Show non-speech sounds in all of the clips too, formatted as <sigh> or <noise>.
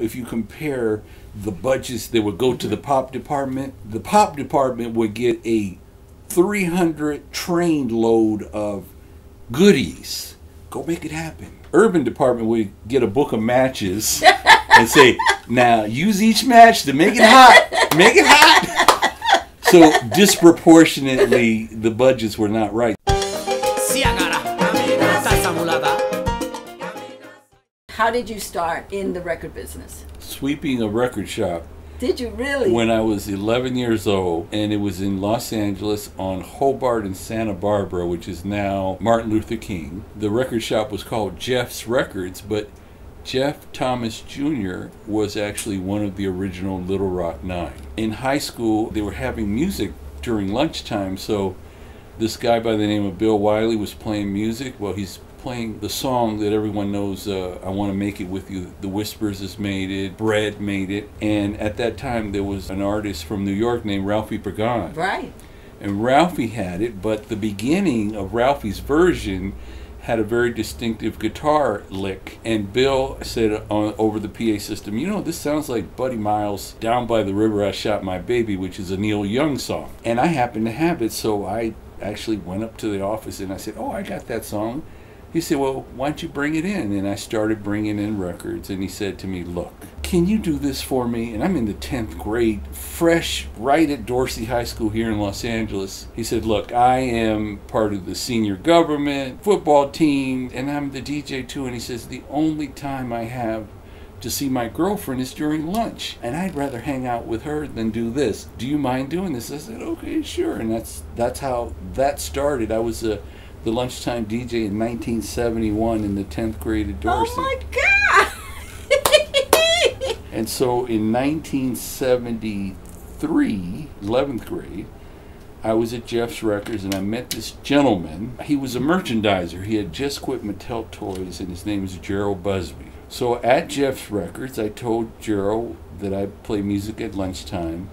If you compare the budgets that would go to the pop department, the pop department would get a 300 trained load of goodies. Go make it happen. Urban department would get a book of matches <laughs> and say, now use each match to make it hot. Make it hot. <laughs> So disproportionately, the budgets were not right. How did you start in the record business? Sweeping a record shop Did you really? when I was 11 years old, and it was in Los Angeles on Hobart and Santa Barbara, which is now Martin Luther King. The record shop was called Jeff's Records, but Jeff Thomas Jr. was actually one of the original Little Rock Nine. In high school, they were having music during lunchtime, so this guy by the name of Bill Wiley was playing music. Well, he's playing the song that everyone knows, uh, I Want to Make It With You. The Whispers has made it, Bread made it. And at that time, there was an artist from New York named Ralphie Burgon. right. And Ralphie had it, but the beginning of Ralphie's version had a very distinctive guitar lick. And Bill said on, over the PA system, You know, this sounds like Buddy Miles' Down by the River I Shot My Baby, which is a Neil Young song. And I happened to have it, so I actually went up to the office and I said, Oh, I got that song. He said, Well, why don't you bring it in? And I started bringing in records. And he said to me, Look, can you do this for me? And I'm in the 10th grade, fresh, right at Dorsey High School here in Los Angeles. He said, Look, I am part of the senior government football team, and I'm the DJ too. And he says, The only time I have to see my girlfriend is during lunch and I'd rather hang out with her than do this. Do you mind doing this? I said, "Okay, sure." And that's that's how that started. I was a the lunchtime DJ in 1971 in the 10th grade at oh Dorsey. Oh my God! <laughs> And so in 1973, 11th grade, I was at Jeff's Records and I met this gentleman. He was a merchandiser. He had just quit Mattel Toys and his name is Gerald Busby. So at Jeff's Records, I told Gerald that I play music at lunchtime.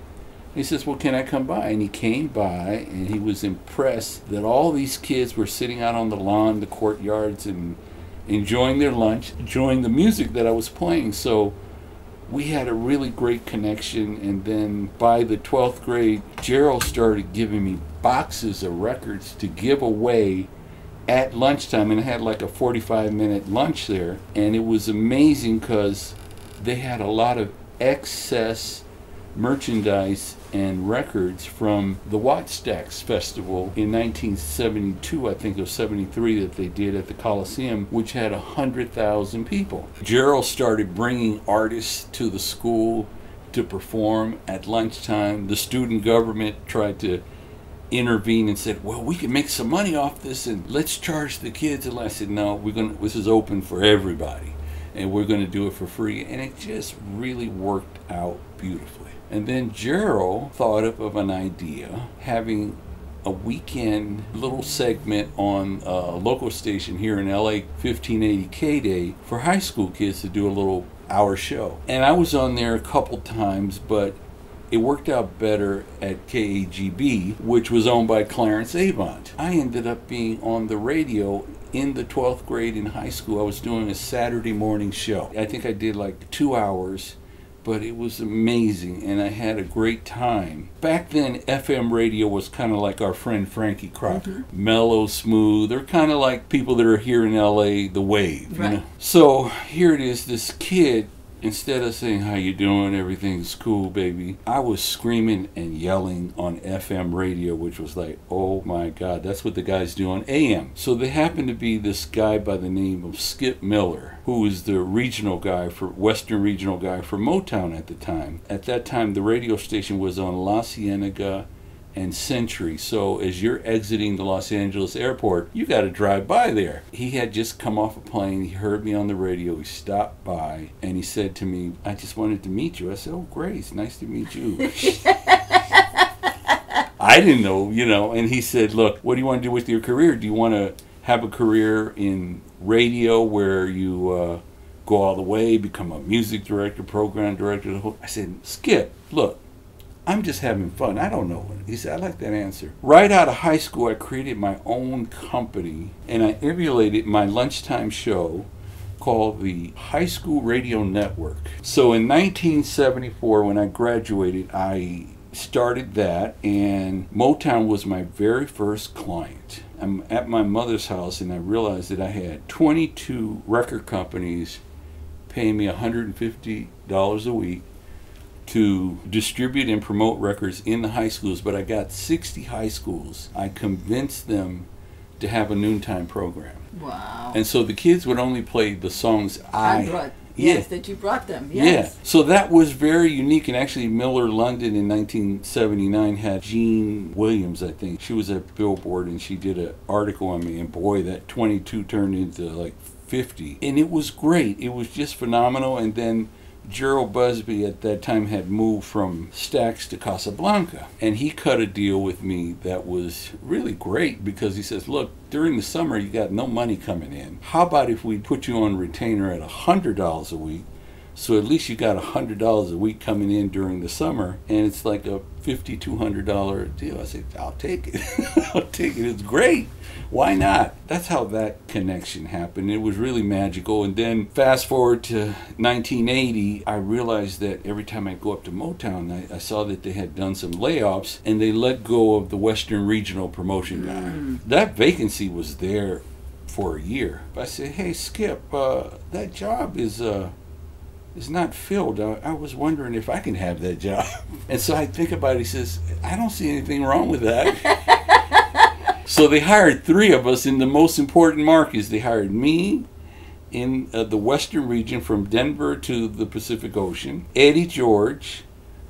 He says, Well, can I come by? And he came by and he was impressed that all these kids were sitting out on the lawn, the courtyards, and enjoying their lunch, enjoying the music that I was playing. So we had a really great connection. And then by the 12th grade, Gerald started giving me boxes of records to give away at lunchtime. And I had like a 45 minute lunch there. And it was amazing because they had a lot of excess merchandise and records from the Wattstax Festival in 1972, I think, or 73, that they did at the Coliseum, which had 100,000 people. Gerald started bringing artists to the school to perform at lunchtime. The student government tried to intervene and said, "Well, we can make some money off this, and let's charge the kids." And I said, "No, we're going. This is open for everybody, and we're going to do it for free." And it just really worked out beautifully. And then Gerald thought up of an idea, having a weekend little segment on a local station here in LA, 1580 K Day, for high school kids to do a little hour show. And I was on there a couple times, but it worked out better at KAGB, which was owned by Clarence Avant. I ended up being on the radio in the 12th grade in high school. I was doing a Saturday morning show. I think I did like two hours, but it was amazing and I had a great time. Back then, FM radio was kind of like our friend Frankie Crocker. Mm-hmm. Mellow, smooth. They're kind of like people that are here in LA, the wave. Right. You know? So here it is, this kid instead of saying how you doing? Everything's cool baby i was screaming and yelling on fm radio which was like oh my god that's what the guys do on am so there happened to be this guy by the name of skip miller who was the regional guy for western regional guy for motown at the time. At that time the radio station was on la cienega and Century. So as you're exiting the Los Angeles airport, you got to drive by there. He had just come off a plane. He heard me on the radio. He stopped by and he said to me, "I just wanted to meet you." I said, "Oh, Grace, nice to meet you." <laughs> I didn't know, you know. And he said, "Look, what do you want to do with your career? Do you want to have a career in radio where you uh, go all the way, become a music director, program director?" the whole-" I said, "Skip, look." I'm just having fun. I don't know. He said, I like that answer. Right out of high school, I created my own company and I emulated my lunchtime show called the High School Radio Network. So in 1974, when I graduated, I started that, and Motown was my very first client. I'm at my mother's house, and I realized that I had 22 record companies paying me $150 a week to distribute and promote records in the high schools, but I got 60 high schools. I convinced them to have a noontime program. Wow. And so the kids would only play the songs I, I brought, yeah. yes, that you brought them. Yes. Yeah. So that was very unique. And actually, Miller London in 1979 had Jean Williams, I think. She was at Billboard and she did an article on me. And boy, that 22 turned into like 50. And it was great. It was just phenomenal. And then Gerald Busby at that time had moved from Stax to Casablanca. And he cut a deal with me that was really great because he says, Look, during the summer you got no money coming in. How about if we put you on retainer at $100 a week? So at least you got $100 a week coming in during the summer. And it's like a $5,200 deal. I said, I'll take it. <laughs> I'll take it. It's great why not? That's how that connection happened. It was really magical. And then fast forward to 1980, I realized that every time I go up to Motown, I, I saw that they had done some layoffs and they let go of the Western Regional promotion guy. That vacancy was there for a year. I said, hey, Skip, uh, that job is. Uh, is not filled. I, I, was wondering if I can have that job. <laughs> And so I think about it. He says, I don't see anything wrong with that. <laughs> So they hired three of us in the most important markets. They hired me in uh, the western region from Denver to the Pacific Ocean, Eddie George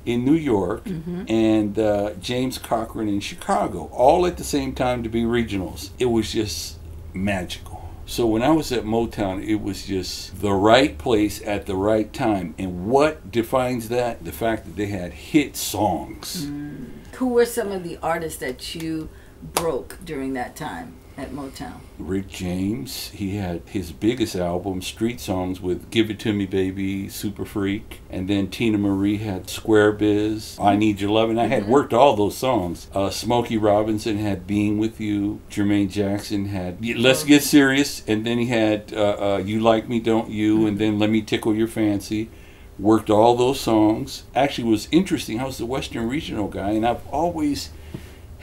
in New York, mm-hmm. and uh, James Cochran in Chicago, all at the same time to be regionals. It was just magical. So when I was at Motown, it was just the right place at the right time. And what defines that? The fact that they had hit songs. Mm. Who were some of the artists that you broke during that time at Motown? Rick James, he had his biggest album, Street Songs, with Give It To Me Baby, Super Freak. And then Teena Marie had Square Biz, I Need Your Love. And I had mm-hmm. worked all those songs. Uh, Smokey Robinson had Being With You. Jermaine Jackson had Let's Get Serious. And then he had uh, uh, You Like Me, Don't You. And then Let Me Tickle Your Fancy worked all those songs. Actually, was interesting. I was the Western Regional guy, and I've always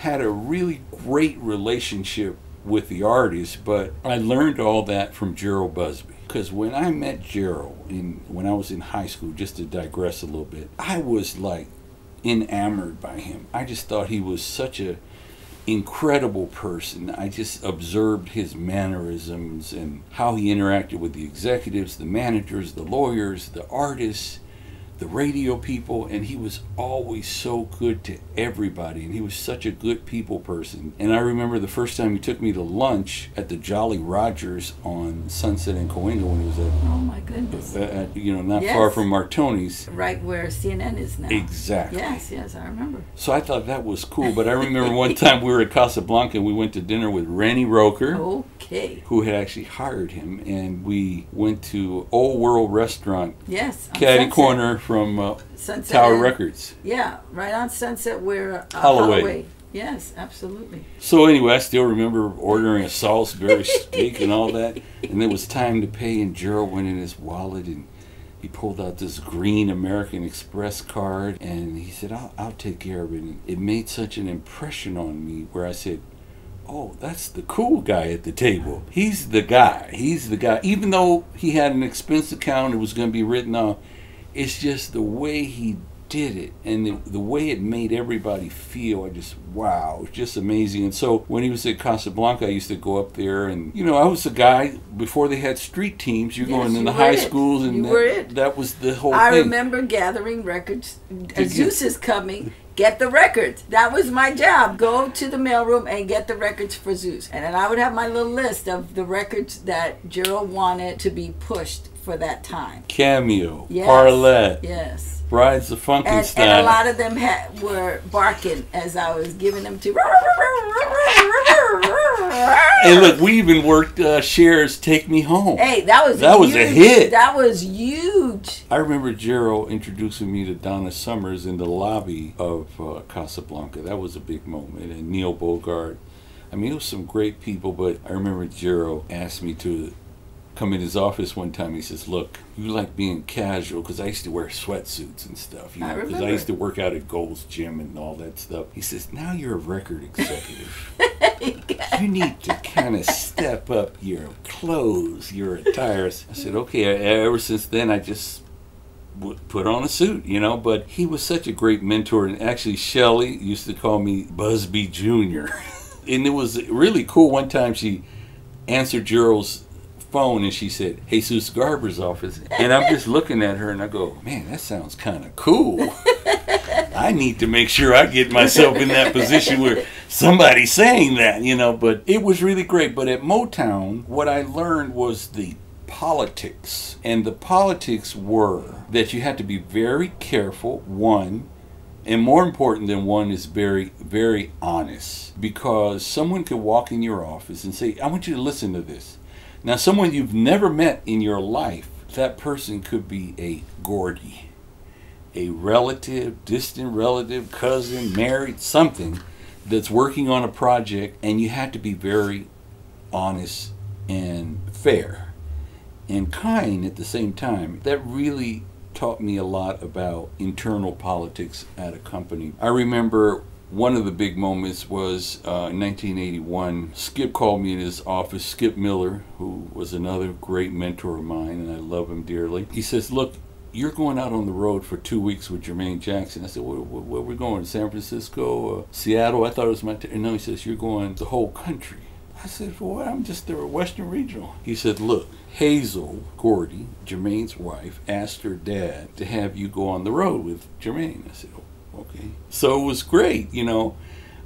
had a really great relationship with the artist, but I learned all that from Gerald Busby. Because when I met Gerald in when I was in high school, just to digress a little bit, I was like enamored by him. I just thought he was such a incredible person. I just observed his mannerisms and how he interacted with the executives, the managers, the lawyers, the artists the radio people, and he was always so good to everybody, and he was such a good people person. And I remember the first time he took me to lunch at the Jolly Rogers on Sunset and Cahuenga when he was at, oh my goodness, at, you know, not yes. far from Martoni's, right where CNN is now. Exactly. Yes, yes, I remember. So I thought that was cool. But I remember one <laughs> time we were at Casablanca and we went to dinner with Rennie Roker. Okay. Who had actually hired him, and we went to Old World Restaurant. Yes. Caddy Corner from uh, Sunset Tower and, Records. Yeah, right on Sunset where uh, Holloway. Holloway. Yes, absolutely. So anyway, I still remember ordering a Salisbury steak and all that, <laughs> and it was time to pay, and Gerald went in his wallet and he pulled out this green American Express card, and he said, "I'll, I'll take care of it." And it made such an impression on me, where I said, oh, that's the cool guy at the table. He's the guy. He's the guy. Even though he had an expense account, it was going to be written off. It's just the way he did it and the, the way it made everybody feel. I just, wow, it's just amazing. And so when he was at Casablanca, I used to go up there and, you know, I was the guy before they had street teams. You're yes, going in the high it. schools and that, that, was the whole I thing. remember gathering records. Zeus is coming get the records. That was my job. Go to the mailroom and get the records for Zeus. And then I would have my little list of the records that Gerald wanted to be pushed for that time. Cameo, yes. Parlet. Yes. Brides of Funkenstein. And, and, a lot of them had, were barking as I was giving them to. hey, look, we even worked uh, Cher's "Take Me Home." Hey, that was that was huge, a hit. That was huge. I remember Gerald introducing me to Donna Summers in the lobby of uh, Casablanca. That was a big moment, and Neil Bogart. I mean, it was some great people, but I remember Gerald asked me to come in his office one time. He says, "Look, you like being casual because I used to wear sweatsuits and stuff. You know, because I, remember. used to work out at Gold's Gym and all that stuff." He says, "Now you're a record executive. <laughs> you need to kind of step up your clothes, your attire." I said, "Okay." Ever since then, I just put on a suit, you know. But he was such a great mentor, and actually, Shelley used to call me Busby Junior. <laughs> and it was really cool. One time, she answered Gerald's phone and she said, Jesus Garber's office. And I'm just looking at her and I go, man, that sounds kind of cool. I need to make sure I get myself in that position where somebody's saying that, you know. But it was really great. But at Motown, what I learned was the politics. And the politics were that you had to be very careful, one, and more important than one is very, very honest. Because someone could walk in your office and say, I want you to listen to this. Now, someone you've never met in your life, that person could be a Gordy, a relative, distant relative, cousin, married, something that's working on a project, and you have to be very honest and fair and kind at the same time. That really taught me a lot about internal politics at a company. I remember one of the big moments was uh, in 1981. Skip called me in his office. Skip Miller, who was another great mentor of mine, and I love him dearly. He says, "Look, you're going out on the road for two weeks with Jermaine Jackson." I said, "Where, where, where we going? San Francisco, uh, Seattle?" I thought it was my. No, he says, "You're going the whole country." I said, well, I'm just the Western Regional. He said, look, Hazel Gordy, Jermaine's wife, asked her dad to have you go on the road with Jermaine. I said, okay. So it was great, you know.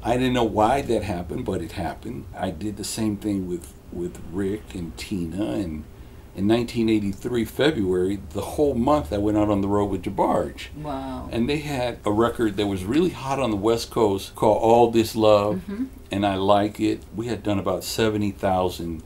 I didn't know why that happened, but it happened. I did the same thing with, with Rick and Tina. And in 1983, February, the whole month I went out on the road with DeBarge. Wow. And they had a record that was really hot on the West Coast called All This Love, mm-hmm. and I like it. We had done about 70,000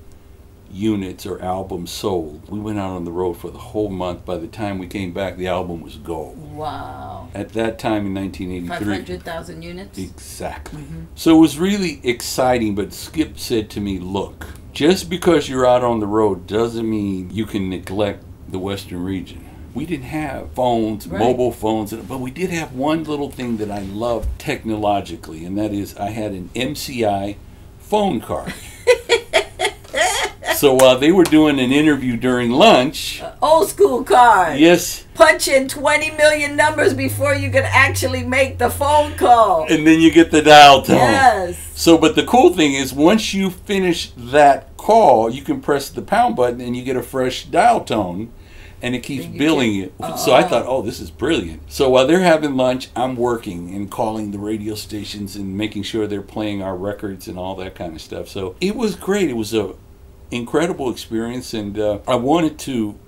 units or albums sold. We went out on the road for the whole month. By the time we came back, the album was gold. Wow. At that time in 1983. 500,000 units? Exactly. Mm-hmm. So it was really exciting, but Skip said to me, Look, just because you're out on the road doesn't mean you can neglect the Western region. We didn't have phones, Right. mobile phones, but we did have one little thing that I loved technologically, and that is I had an MCI phone card. <laughs> so while they were doing an interview during lunch, uh, Old school card. yes, Punch in 20 million numbers before you can actually make the phone call. and then you get the dial tone. Yes. So, but the cool thing is, once you finish that call, you can press the pound button and you get a fresh dial tone, and it keeps And you billing it. So I Oh. thought, oh, this is brilliant. So while they're having lunch, I'm working and calling the radio stations and making sure they're playing our records and all that kind of stuff. So it was great. It was a incredible experience, and uh, I wanted to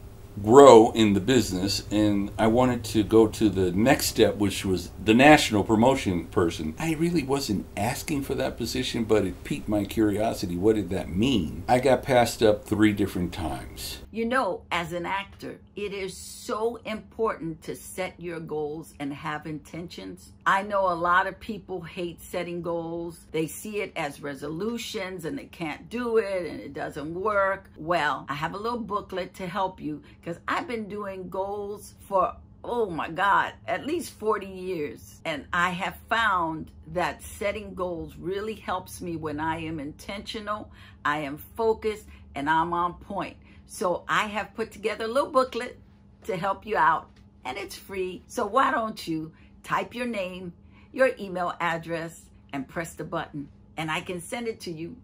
grow in the business and I wanted to go to the next step which was the national promotion person. I really wasn't asking for that position but it piqued my curiosity. What did that mean? I got passed up 3 different times. You know, as an actor, it is so important to set your goals and have intentions. I know a lot of people hate setting goals. They see it as resolutions and they can't do it and it doesn't work. Well, I have a little booklet to help you because I've been doing goals for oh my God, at least 40 years. And I have found that setting goals really helps me when I am intentional, I am focused, and I'm on point. So I have put together a little booklet to help you out, and it's free. So why don't you type your name, your email address, and press the button, and I can send it to you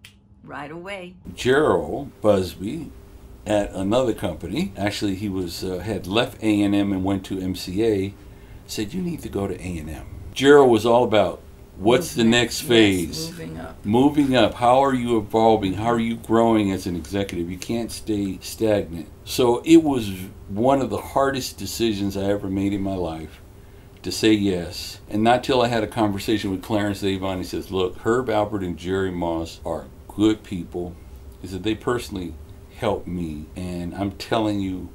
right away. Gerald Busby at another company, actually he was uh, had left A&M and went to MCA, said you need to go to A&M. Gerald was all about what's the Movement. next Yes, phase? moving up. moving up how are you evolving how are you growing as an executive you can't stay stagnant so it was one of the hardest decisions i ever made in my life to say yes and not till i had a conversation with clarence avant he says look herb alpert and jerry moss are good people he said they personally helped me and i'm telling you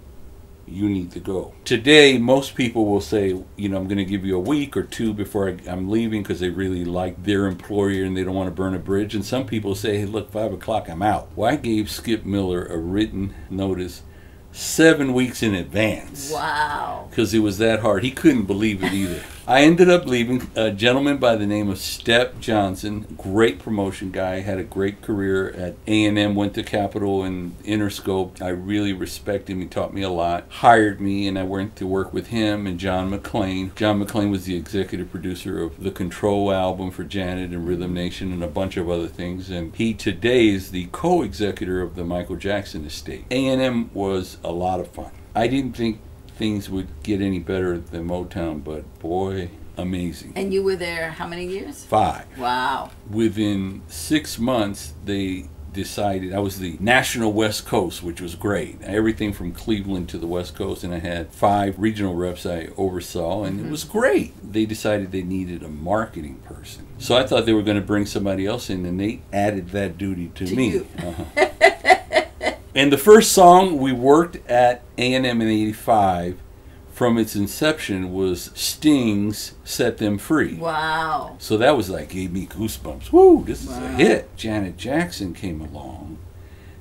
you need to go. Today, most people will say, you know, I'm going to give you a week or two before I, am leaving because they really like their employer and they don't want to burn a bridge. And some people say, hey, look, five o'clock, I'm out. Well, I gave Skip Miller a written notice seven weeks in advance. Wow. Because it was that hard. He couldn't believe it either. I ended up leaving a gentleman by the name of Step Johnson, great promotion guy, had a great career at A&M, went to Capitol and Interscope. I really respect him. He taught me a lot. Hired me and I went to work with him and John McClain. John McClain was the executive producer of the Control album for Janet and Rhythm Nation and a bunch of other things. And he today is the co-executor of the Michael Jackson estate. A&M was a lot of fun. I didn't think things would get any better than Motown, but boy, amazing. And you were there how many years? Five. Wow. Within six months, they decided I was the national West Coast, which was great. Everything from Cleveland to the West Coast, and I had five regional reps I oversaw, and mm-hmm. it was great. They decided they needed a marketing person, so I thought they were going to bring somebody else in, and they added that duty to, to me. Uh-huh. <laughs> And the first song we worked at A&M in 85 from its inception was Sting's Set Them Free. Wow. So that was like, gave me goosebumps. Woo, this is a hit. Janet Jackson came along,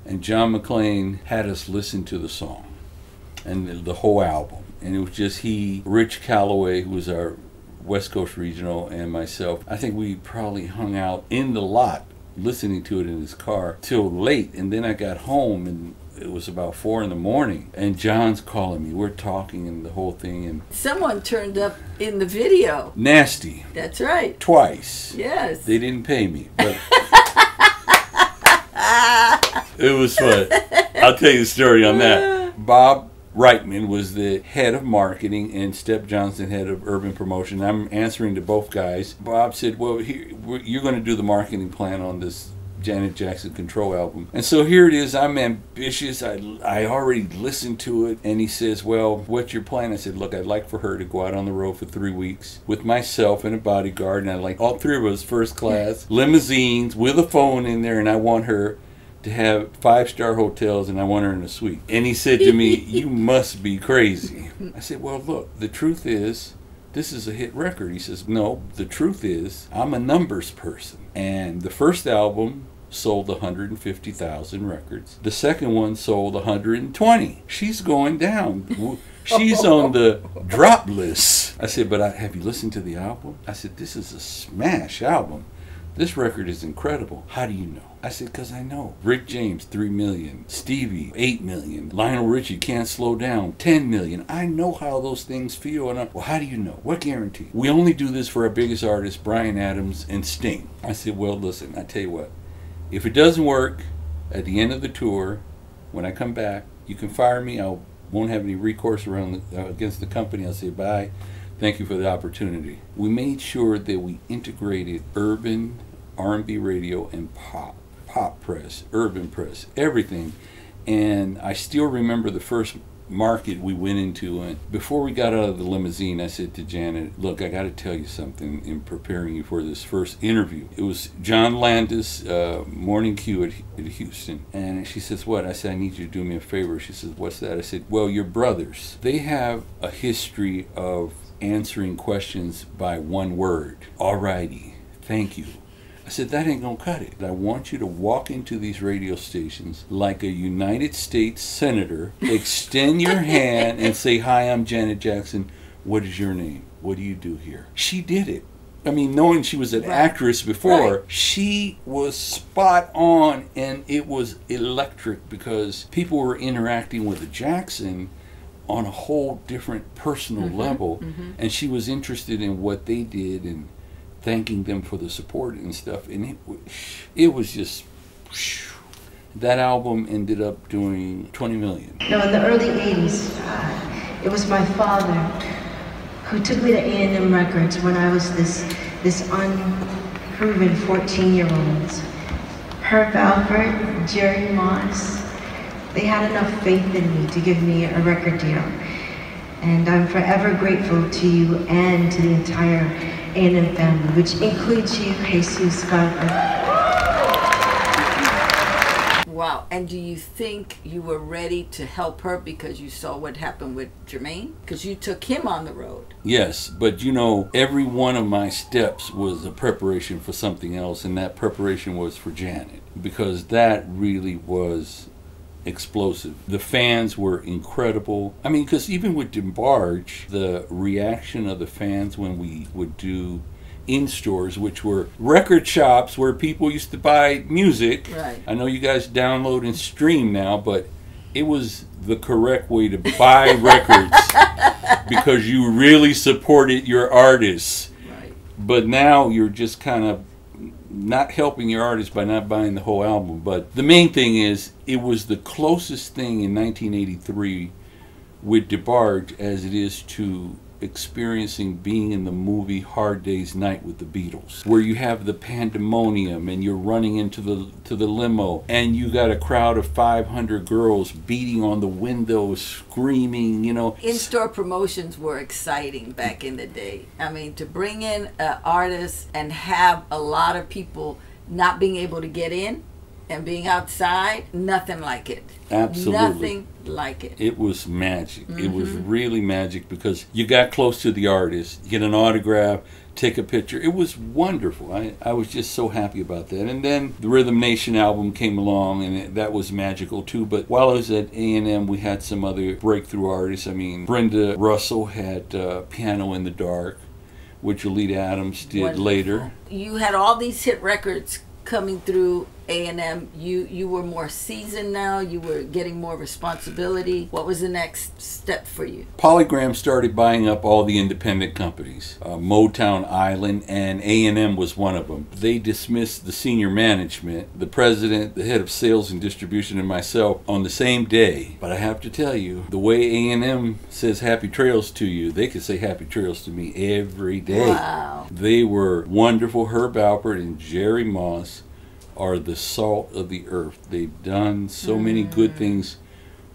and John McClain had us listen to the song and the, the whole album. And it was just he, Rich Calloway, who was our West Coast Regional, and myself. I think we probably hung out in the lot listening to it in his car till late. And then I got home and it was about four in the morning. And john's calling me. We're talking and the whole thing. And someone turned up in the video. Nasty. That's right. Twice. Yes. They didn't pay me but <laughs> it was fun. I'll tell you the story on that. Bob Reitman was the head of marketing and Step Johnson head of urban promotion. I'm answering to both guys. Bob said, "Well, here, you're going to do the marketing plan on this Janet Jackson Control album." And so here it is. I'm ambitious. I I already listened to it, and he says, "Well, what's your plan?" I said, "Look, I'd like for her to go out on the road for three weeks with myself and a bodyguard, and I'd like all three of us first class limousines with a phone in there, and I want her." To have five star hotels and I want her in a suite. And he said to me, <laughs> You must be crazy. I said, Well, look, the truth is, this is a hit record. He says, No, the truth is, I'm a numbers person. And the first album sold 150,000 records. The second one sold 120. She's going down. She's on the drop list. I said, But I, have you listened to the album? I said, This is a smash album. This record is incredible. How do you know? I said, because I know. Rick James, 3 million. Stevie, 8 million. Lionel Richie, Can't Slow Down, 10 million. I know how those things feel. And I, well, how do you know? What guarantee? We only do this for our biggest artists, Bryan Adams and Sting. I said, well, listen, I tell you what. If it doesn't work at the end of the tour, when I come back, you can fire me. I won't have any recourse around the, uh, against the company. I'll say bye. Thank you for the opportunity. We made sure that we integrated urban, R&B radio, and pop pop press, urban press, everything. And I still remember the first market we went into and before we got out of the limousine i said to janet look i got to tell you something in preparing you for this first interview. It was john landis uh, morning q at, at houston. And she says what? I said i need you to do me a favor. She says what's that? I said well your brothers they have a history of answering questions by one word. Alrighty thank you I said, that ain't gonna cut it. I want you to walk into these radio stations like a United States Senator, <laughs> extend your hand and say, Hi, I'm Janet Jackson. What is your name? What do you do here? She did it. I mean, knowing she was an right. actress before, right. she was spot on and it was electric because people were interacting with the Jackson on a whole different personal mm-hmm, level. Mm-hmm. And she was interested in what they did and thanking them for the support and stuff. And it, it was just. That album ended up doing 20 million. No, in the early 80s, uh, it was my father who took me to A&M Records when I was this, this unproven 14-year-old. Herb Alpert, Jerry Moss, they had enough faith in me to give me a record deal. And I'm forever grateful to you and to the entire A&M family, which includes you, Jesus Garber. Wow. Wow. And do you think you were ready to help her because you saw what happened with Jermaine? Because you took him on the road. Yes, but you know, every one of my steps was a preparation for something else, and that preparation was for Janet because that really was explosive. The fans were incredible. I mean, because even with DeBarge, the reaction of the fans when we would do in stores, which were record shops where people used to buy music. Right. I know you guys download and stream now, but it was the correct way to buy <laughs> records because you really supported your artists. Right. But now you're just kind of not helping your artist by not buying the whole album. But the main thing is, it was the closest thing in 1983 with DeBarge as it is to experiencing being in the movie Hard Day's Night with the Beatles, where you have the pandemonium and you're running into the to the limo and you got a crowd of 500 girls beating on the windows, screaming, you know. In-store promotions were exciting back in the day. I mean, to bring in an artist and have a lot of people not being able to get in and being outside, nothing like it. Absolutely. Nothing like it. It was magic. Mm-hmm. It was really magic because you got close to the artist, get an autograph, take a picture. It was wonderful. I, I was just so happy about that. And then the Rhythm Nation album came along, and it, that was magical too. But while I was at A&M, we had some other breakthrough artists. I mean, Brenda Russell had uh, Piano in the Dark, which Oleta Adams did Wonderful. later. You had all these hit records coming through A&M. You you were more seasoned now. You were getting more responsibility. What was the next step for you? Polygram started buying up all the independent companies. Uh, Motown Island and A&M was one of them. They dismissed the senior management, the president, the head of sales and distribution, and myself on the same day. But I have to tell you, the way A&M says happy trails to you, they could say happy trails to me every day. Wow. They were wonderful. Herb Alpert and Jerry Moss are the salt of the earth. They've done so many good mm. things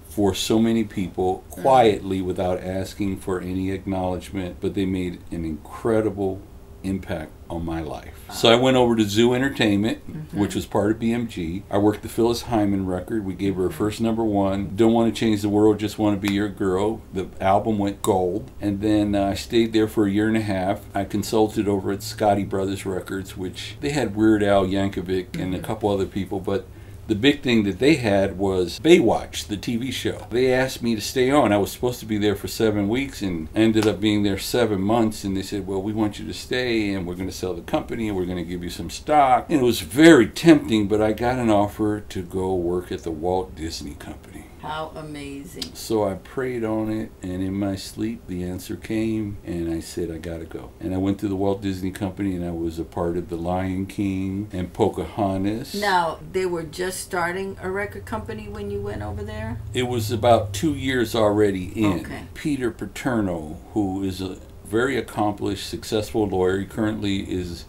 for so many people mm. quietly without asking for any acknowledgement, but they made an incredible impact on my life. So I went over to Zoo Entertainment, which was part of BMG. I worked the Phyllis Hyman record. We gave her her first number one. Don't want to change the world, just want to be your girl. The album went gold, and then uh, I stayed there for a year and a half. I consulted over at Scotti Brothers Records, which they had Weird Al Yankovic and a couple other people, but the big thing that they had was Baywatch, the TV show. They asked me to stay on. I was supposed to be there for seven weeks and ended up being there seven months. And they said, Well, we want you to stay and we're going to sell the company and we're going to give you some stock. And it was very tempting, but I got an offer to go work at the Walt Disney Company. How amazing. So I prayed on it, and in my sleep, the answer came, and I said, I gotta go. And I went to the Walt Disney Company, and I was a part of The Lion King and Pocahontas. Now, they were just starting a record company when you went over there? It was about two years already in. Okay. Peter Paterno, who is a very accomplished, successful lawyer, he currently is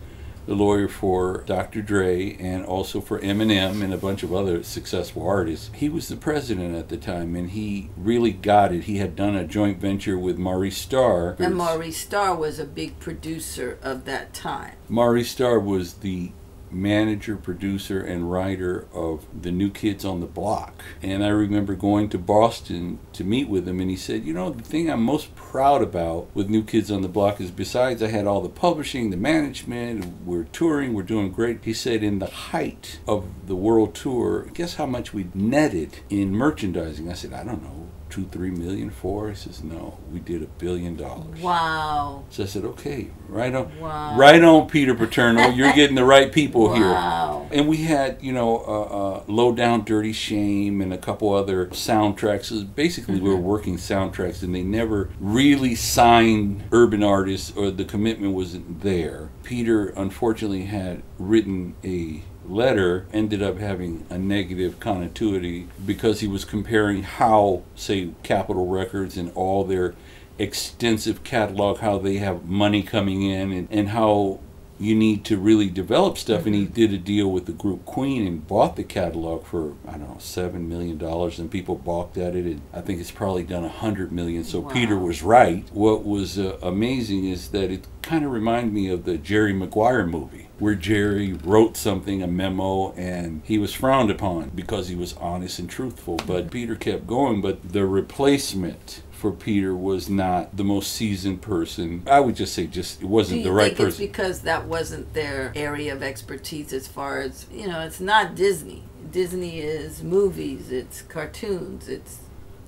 the lawyer for Dr. Dre and also for Eminem and a bunch of other successful artists. He was the president at the time, and he really got it. He had done a joint venture with Maurice Starr. And Maurice Starr was a big producer of that time. Maurice Starr was the manager, producer, and writer of the New Kids on the Block. And I remember going to Boston to meet with him, and he said, You know, the thing I'm most proud about with New Kids on the Block is besides I had all the publishing, the management, we're touring, we're doing great. He said, In the height of the world tour, guess how much we netted in merchandising? I said, I don't know. Two, three million, four? He says, no, we did a billion dollars. Wow. So I said, okay, right on, Wow. right on, Peter Paterno. <laughs> You're getting the right people here. Wow. And we had, you know, uh, uh, Low Down Dirty Shame and a couple other soundtracks. So basically, we were working soundtracks, and they never really signed urban artists, or the commitment wasn't there. Peter, unfortunately, had written a letter ended up having a negative continuity because he was comparing how say capitol records and all their extensive catalog how they have money coming in and, and how you need to really develop stuff. And he did a deal with the group Queen and bought the catalog for I don't know seven million dollars, and people balked at it. And I think it's probably done a hundred million. So Wow. Peter was right. What was uh, amazing is that it kind of reminded me of the Jerry Maguire movie. Where Jerry wrote something, a memo, and he was frowned upon because he was honest and truthful. But Peter kept going. But the replacement for Peter was not the most seasoned person. I would just say, just it wasn't the right think it's person. because that wasn't their area of expertise as far as you know? It's not Disney. Disney is movies. It's cartoons. It's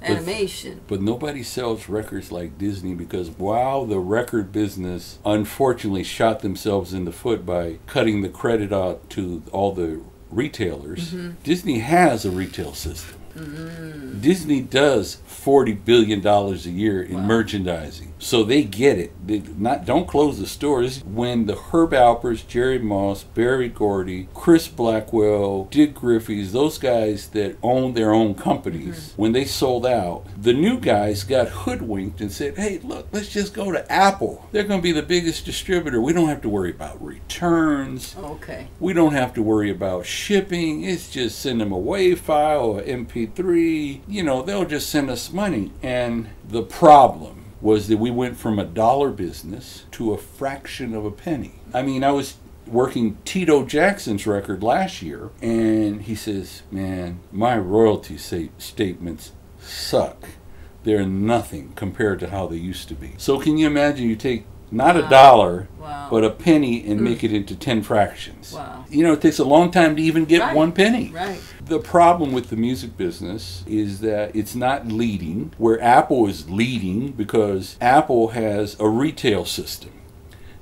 animation. But nobody sells records like Disney because while the record business unfortunately shot themselves in the foot by cutting the credit out to all the retailers, Mm-hmm. Disney has a retail system. Disney does forty billion dollars a year in Wow. merchandising, so they get it. They not don't close the stores. When the Herb Alperts, Jerry Moss, Berry Gordy, Chris Blackwell, Dick Griffey's, those guys that own their own companies, mm-hmm. when they sold out, the new guys got hoodwinked and said, "Hey, look, let's just go to Apple. They're going to be the biggest distributor. We don't have to worry about returns." Oh, okay. We don't have to worry about shipping. It's just send them a WAV file or MP3. You know, they'll just send us money. And the problem was that we went from a dollar business to a fraction of a penny. I mean, I was working Tito Jackson's record last year, and he says, Man, my royalty statements suck. They're nothing compared to how they used to be. So, can you imagine you take not a dollar, Wow. but a penny and mm. make it into 10 fractions? Wow. You know, it takes a long time to even get Right. one penny. Right. The problem with the music business is that it's not leading, where Apple is leading because Apple has a retail system.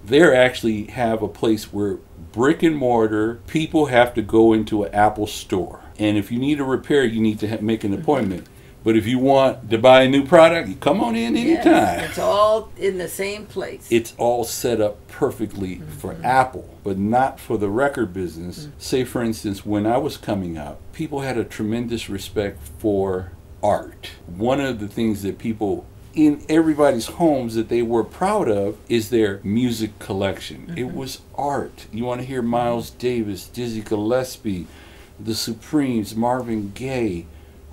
They actually have a place where brick and mortar people have to go into an Apple store. And if you need a repair, you need to make an appointment. But if you want to buy a new product, you come on in anytime Yes, it's all in the same place. it's all set up perfectly for mm-hmm. Apple, but not for the record business. Mm-hmm. Say, for instance, when I was coming up, people had a tremendous respect for art. One of the things that people in everybody's homes that they were proud of is their music collection. It mm-hmm. was art. You want to hear Miles Davis, Dizzy Gillespie, the Supremes, Marvin Gaye,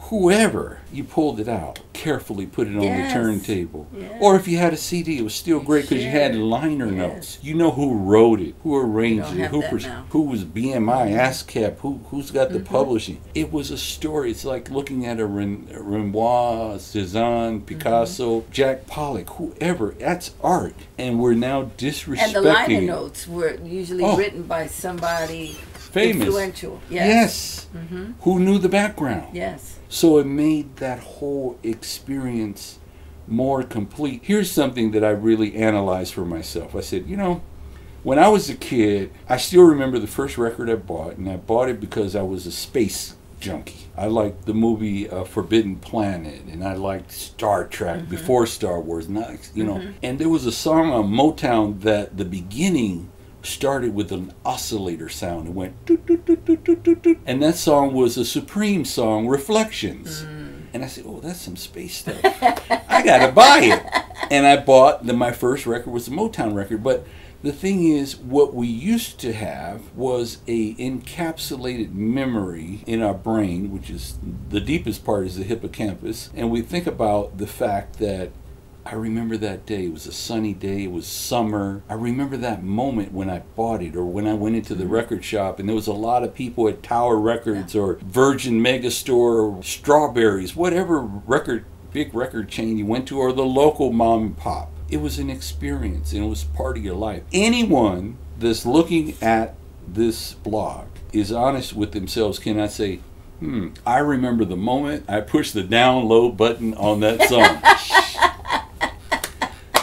whoever, you pulled it out, carefully put it on Yes. the turntable. Yes. Or if you had a CD, it was still great because you had liner Yes. notes. You know who wrote it, who arranged it, who who was BMI, ASCAP, who who's got Mm-hmm. the publishing. It was a story. It's like looking at a Ren- Renoir, Cezanne, Picasso, Mm-hmm. Jack Pollock, whoever. That's art, and we're now disrespecting and the liner it. notes were usually Oh. written by somebody Famous. influential. Yes. Yes. Who knew the background? Yes. So it made that whole experience more complete. Here's something that I really analyzed for myself. I said, you know, when I was a kid, I still remember the first record I bought, and I bought it because I was a space junkie. I liked the movie uh, Forbidden Planet, and I liked Star Trek before Star Wars. Not, you know, and there was a song on Motown that the beginning started with an oscillator sound. and went doot, doot, doot, doot, doot, doot, doot. and that song was a Supreme song, Reflections. Mm. And I said, "Oh, that's some space stuff. I gotta buy it." <laughs> And I bought. Then my first record was a Motown record. But the thing is, what we used to have was a encapsulated memory in our brain, which is the deepest part is the hippocampus, and we think about the fact that I remember that day. It was a sunny day. It was summer. I remember that moment when I bought it or when I went into the record shop and there was a lot of people at Tower Records or Virgin Megastore or Strawberries, whatever record, big record chain you went to or the local mom and pop. It was an experience and it was part of your life. Anyone that's looking at this blog is honest with themselves cannot say, hmm, I remember the moment I pushed the download button on that song. <laughs>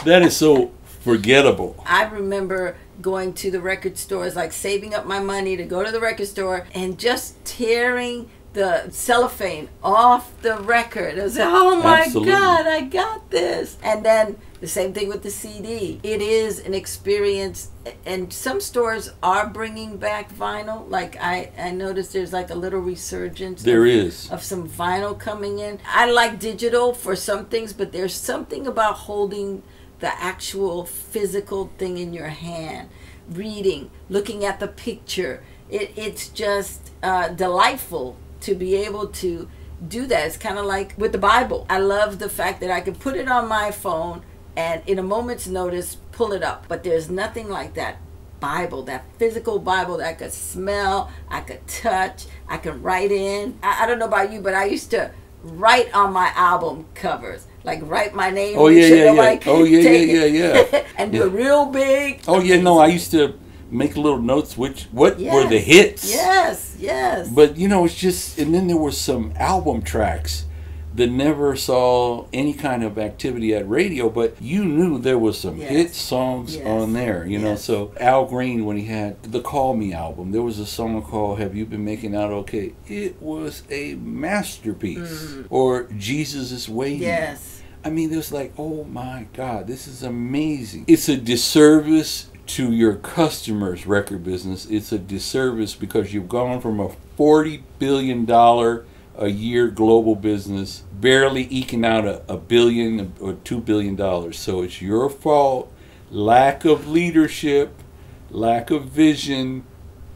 That is so forgettable. I remember going to the record stores, like saving up my money to go to the record store and just tearing the cellophane off the record. I was like, oh my Absolutely. God, I got this. And then the same thing with the CD. It is an experience, and some stores are bringing back vinyl. Like I, I noticed there's like a little resurgence. There of, is. of some vinyl coming in. I like digital for some things, but there's something about holding the actual physical thing in your hand reading, looking at the picture. It, it's just uh, delightful to be able to do that. It's kind of like with the Bible. I love the fact that I can put it on my phone and in a moment's notice pull it up. But there's nothing like that Bible, that physical Bible that I could smell, I could touch, I could write in. I, I don't know about you, but I used to write on my album covers. Like write my name. Oh yeah, yeah, yeah. Oh yeah, yeah, yeah, <laughs> yeah. and do it real big. Oh yeah, no, I used to make little notes which what yes. were the hits. Yes, yes. But you know, it's just and then there were some album tracks that never saw any kind of activity at radio, but you knew there was some yes. hit songs yes. on there, you yes. know. So Al Green, when he had the Call Me album, there was a song called "Have You Been Making Out Okay." It was a masterpiece. Mm. Or Jesus is Waiting. Yes. I mean, was like, oh my God, this is amazing. It's a disservice to your customers' record business. It's a disservice because you've gone from a forty billion dollar a year global business, barely eking out a, a billion or two billion dollars. So it's your fault. Lack of leadership, lack of vision.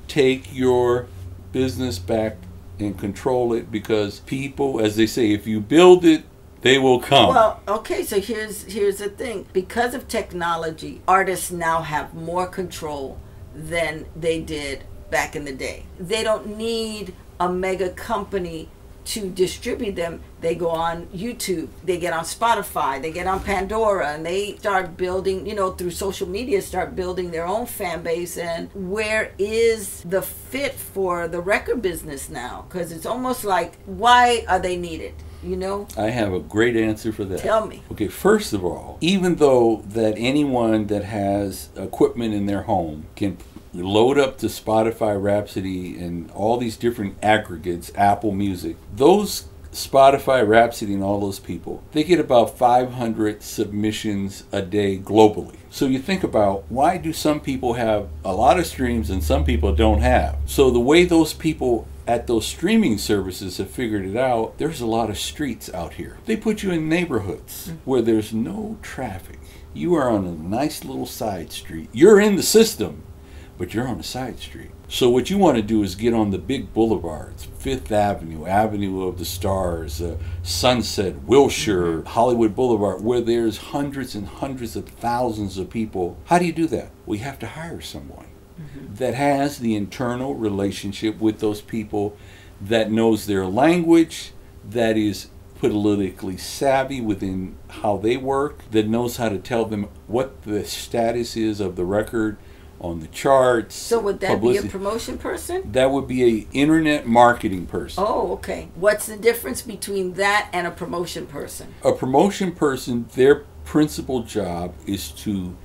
Take your business back and control it because people, as they say, if you build it, they will come. Well, okay, so here's here's the thing. Because of technology, artists now have more control than they did back in the day. They don't need a mega company to distribute them, they go on YouTube, they get on Spotify, they get on Pandora, and they start building, you know, through social media, start building their own fan base. And where is the fit for the record business now? Because it's almost like, why are they needed? You know? I have a great answer for that. Tell me. Okay, first of all, even though that anyone that has equipment in their home can load up to Spotify Rhapsody and all these different aggregates, Apple Music, those Spotify Rhapsody and all those people, they get about 500 submissions a day globally. So you think about why do some people have a lot of streams and some people don't have? So the way those people at those streaming services have figured it out, there's a lot of streets out here. They put you in neighborhoods mm-hmm. where there's no traffic. You are on a nice little side street. You're in the system, but you're on a side street. So what you want to do is get on the big boulevards, Fifth Avenue, Avenue of the Stars, uh, Sunset, Wilshire, mm-hmm. Hollywood Boulevard, where there's hundreds and hundreds of thousands of people. How do you do that? We have to hire someone mm-hmm. that has the internal relationship with those people, that knows their language, that is politically savvy within how they work, that knows how to tell them what the status is of the record on the charts. So would that publicity. be a promotion person? That would be a internet marketing person. Oh, okay. What's the difference between that and a promotion person? A promotion person, their principal job is to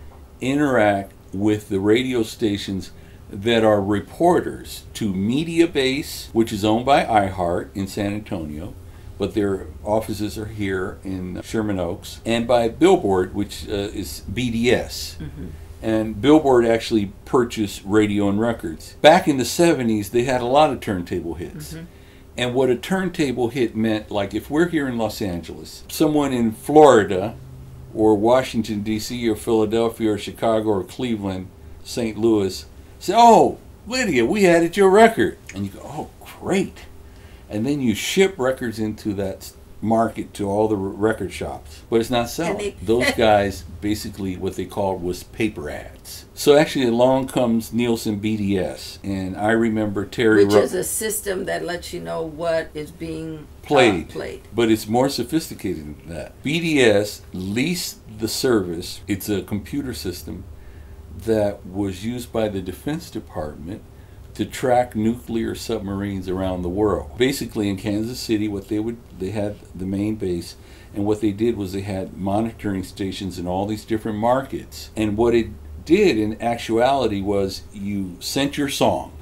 interact with the radio stations that are reporters to MediaBase, which is owned by iHeart in San Antonio, but their offices are here in Sherman Oaks, and by Billboard, which uh, is BDS. Mm-hmm and Billboard actually purchased radio and records. Back in the 70s, they had a lot of turntable hits. Mm-hmm. And what a turntable hit meant, like if we're here in Los Angeles, someone in Florida or Washington, D.C., or Philadelphia, or Chicago, or Cleveland, St. Louis, say, Oh, Lydia, we added your record. And you go, Oh, great. And then you ship records into that market to all the record shops, but it's not selling. They, Those <laughs> guys basically what they called was paper ads. So actually, along comes Nielsen BDS, and I remember Terry, which Ro- is a system that lets you know what is being played. Uh, played, but it's more sophisticated than that. BDS leased the service. It's a computer system that was used by the Defense Department to track nuclear submarines around the world. Basically, in Kansas City, what they would they had the main base, and what they did was they had monitoring stations in all these different markets. And what it did in actuality was you sent your song,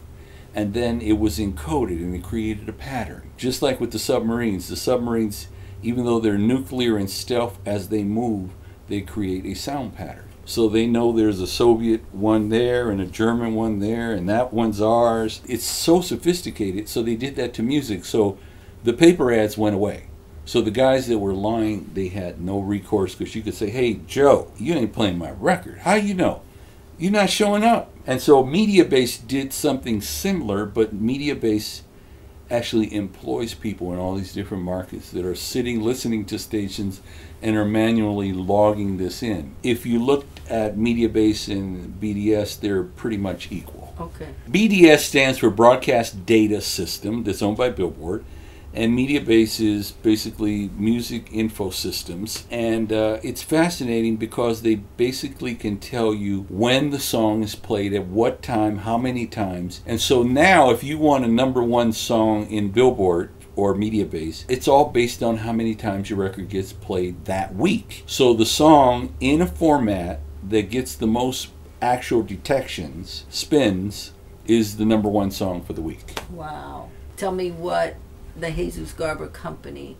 and then it was encoded and it created a pattern. Just like with the submarines, the submarines, even though they're nuclear and stealth as they move, they create a sound pattern. So they know there's a Soviet one there and a German one there, and that one's ours. It's so sophisticated. So they did that to music. So the paper ads went away. So the guys that were lying, they had no recourse because you could say, "Hey, Joe, you ain't playing my record. How you know?" you're not showing up. And so MediaBase did something similar, but MediaBase actually employs people in all these different markets that are sitting listening to stations and are manually logging this in. If you look at MediaBase and BDS, they're pretty much equal. Okay. BDS stands for Broadcast Data System, that's owned by Billboard and MediaBase is basically music info systems and uh, it's fascinating because they basically can tell you when the song is played at what time how many times and so now if you want a number one song in billboard or MediaBase it's all based on how many times your record gets played that week so the song in a format that gets the most actual detections spins is the number one song for the week Wow. Tell me what the Jesus Garber Company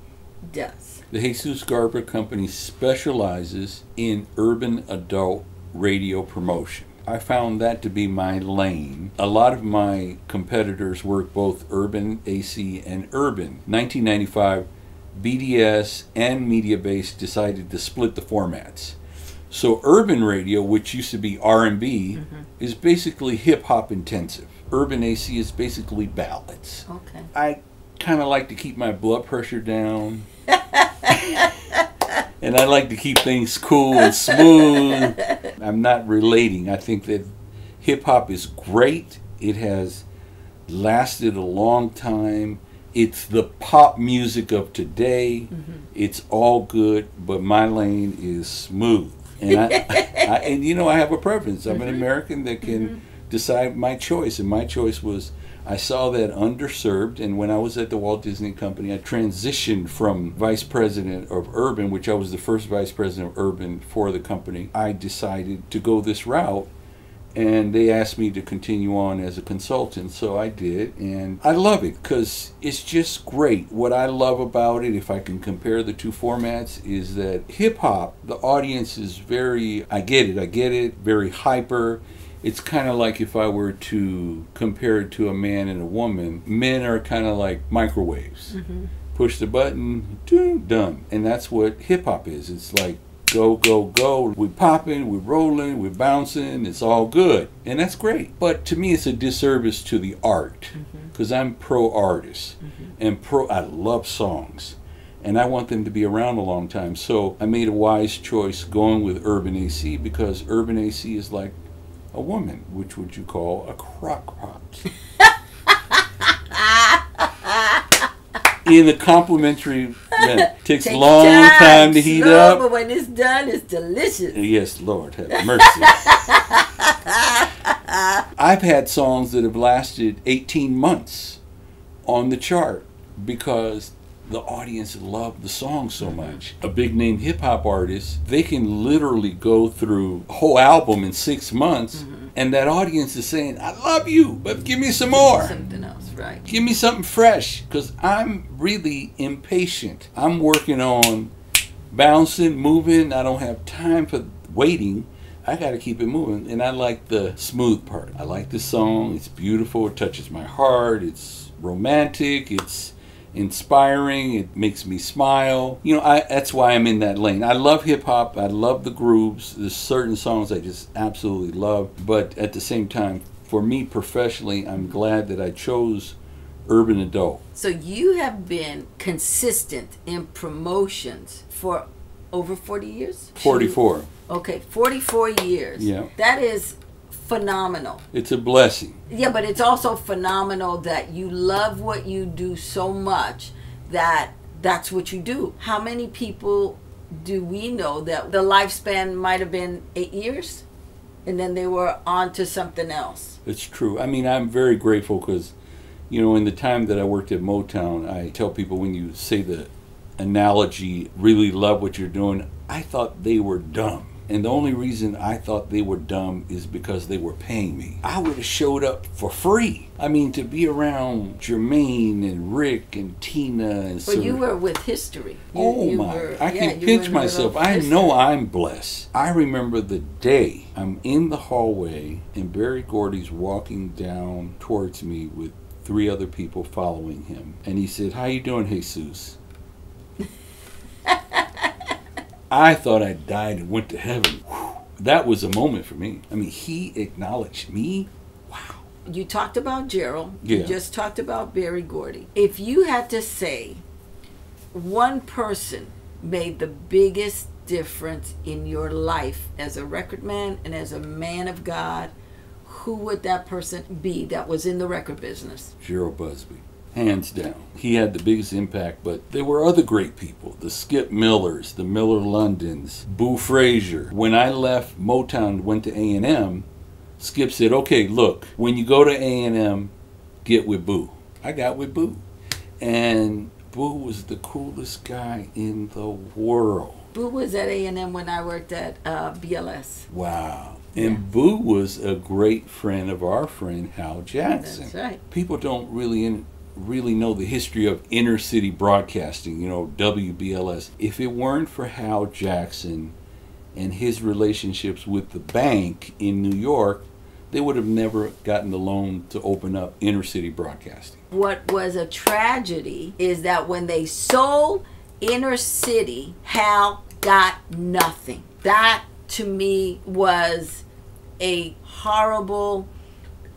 does. The Jesus Garber Company specializes in urban adult radio promotion. I found that to be my lane. A lot of my competitors work both urban AC and urban. 1995, BDS and MediaBase decided to split the formats. So urban radio, which used to be R&B, mm-hmm. is basically hip hop intensive. Urban AC is basically ballads. Okay. I kind of like to keep my blood pressure down. <laughs> and I like to keep things cool and smooth. <laughs> I'm not relating. I think that hip hop is great. It has lasted a long time. It's the pop music of today. Mm-hmm. It's all good, but my lane is smooth. And I, <laughs> I and you know I have a preference. I'm an mm-hmm. American that can mm-hmm. decide my choice, and my choice was I saw that underserved, and when I was at the Walt Disney Company, I transitioned from vice president of urban, which I was the first vice president of urban for the company. I decided to go this route, and they asked me to continue on as a consultant, so I did, and I love it because it's just great. What I love about it, if I can compare the two formats, is that hip hop, the audience is very, I get it, I get it, very hyper it's kind of like if I were to compare it to a man and a woman. Men are kind of like microwaves. Mm-hmm. Push the button, done. And that's what hip hop is. It's like go, go, go. We're popping, we're rolling, we're bouncing. It's all good. And that's great. But to me, it's a disservice to the art mm-hmm. because I'm pro artist mm-hmm. and pro, I love songs and I want them to be around a long time. So I made a wise choice going with Urban AC because Urban AC is like a woman, which would you call a crock pot? <laughs> In the complimentary, yeah, <laughs> takes a long your time to heat slow, up. But when it's done, it's delicious. Yes, Lord have mercy. <laughs> I've had songs that have lasted 18 months on the chart because the audience loved the song so much. A big name hip hop artist, they can literally go through a whole album in six months, mm-hmm. and that audience is saying, I love you, but give me some more. Something else, right? Give me something fresh because I'm really impatient. I'm working on bouncing, moving. I don't have time for waiting. I got to keep it moving. And I like the smooth part. I like the song. It's beautiful. It touches my heart. It's romantic. It's inspiring. It makes me smile. You know, I, that's why I'm in that lane. I love hip hop. I love the grooves. There's certain songs I just absolutely love. But at the same time, for me professionally, I'm glad that I chose urban adult. So you have been consistent in promotions for over 40 years? 44. Okay, 44 years. Yeah. That is phenomenal. It's a blessing. Yeah, but it's also phenomenal that you love what you do so much that that's what you do. How many people do we know that the lifespan might have been eight years and then they were on to something else? It's true. I mean, I'm very grateful because, you know, in the time that I worked at Motown, I tell people when you say the analogy, really love what you're doing, I thought they were dumb. And the only reason I thought they were dumb is because they were paying me. I would have showed up for free. I mean, to be around Jermaine and Rick and Tina and But you were with history. You, oh you my! were- I yeah, can pinch myself. I history. know I'm blessed. I remember the day I'm in the hallway and Berry Gordy's walking down towards me with three other people following him, and he said, "How you doing, Jesus?" I thought I died and went to heaven. Whew. that was a moment for me. I mean, he acknowledged me. Wow. You talked about Jheryl. Yeah. You just talked about Berry Gordy. If you had to say one person made the biggest difference in your life as a record man and as a man of God, who would that person be that was in the record business? Jheryl Busby. Hands down. He had the biggest impact, but there were other great people. The Skip Millers, the Miller Londons, Boo Frazier. When I left Motown went to A&M, Skip said, okay, look, when you go to A&M, get with Boo. I got with Boo. And Boo was the coolest guy in the world. Boo was at A&M when I worked at uh, BLS. Wow. And Yeah. Boo was a great friend of our friend Hal Jackson. That's right. People don't really in, really know the history of inner city broadcasting, you know, WBLS. If it weren't for Hal Jackson and his relationships with the bank in New York, they would have never gotten the loan to open up inner city broadcasting. What was a tragedy is that when they sold Inner City, Hal got nothing. That to me was a horrible,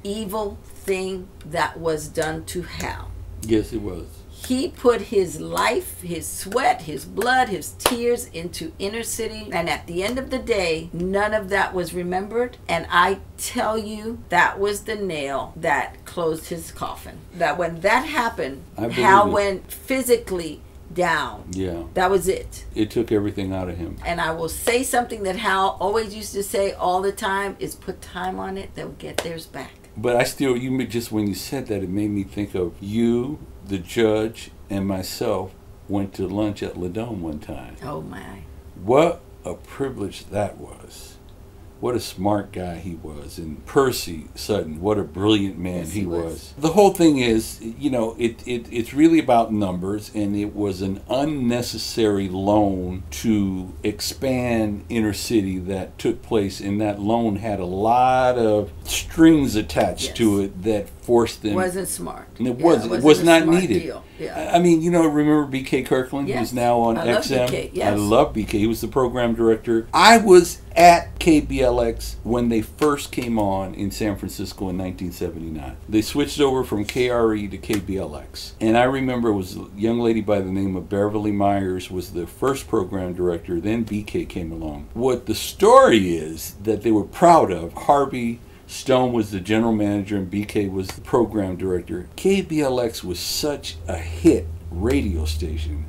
evil thing that was done to Hal. Yes, it was. He put his life, his sweat, his blood, his tears into inner city. And at the end of the day, none of that was remembered. And I tell you, that was the nail that closed his coffin. That when that happened, Hal it. went physically down. Yeah. That was it. It took everything out of him. And I will say something that Hal always used to say all the time is put time on it, they'll get theirs back. But I still, you just when you said that, it made me think of you, the judge, and myself went to lunch at Le Dome one time. Oh my. What a privilege that was. What a smart guy he was. And Percy Sutton, what a brilliant man Yes, he, he was. was. The whole thing is, you know, it, it it's really about numbers, and it was an unnecessary loan to expand inner city that took place, and that loan had a lot of strings attached to it that forced them wasn't smart. and it Yeah, was it wasn't was not needed. deal. Yeah. I mean, you know, remember BK Kirkland, Yes. who's now on I love XM. BK, I love BK. He was the program director. I was at KBLX when they first came on in San Francisco in 1979. They switched over from KRE to KBLX, and I remember it was a young lady by the name of Beverly Myers was the first program director. Then BK came along. What the story is that they were proud of Harvey. Stone was the general manager and BK was the program director. KBLX was such a hit radio station.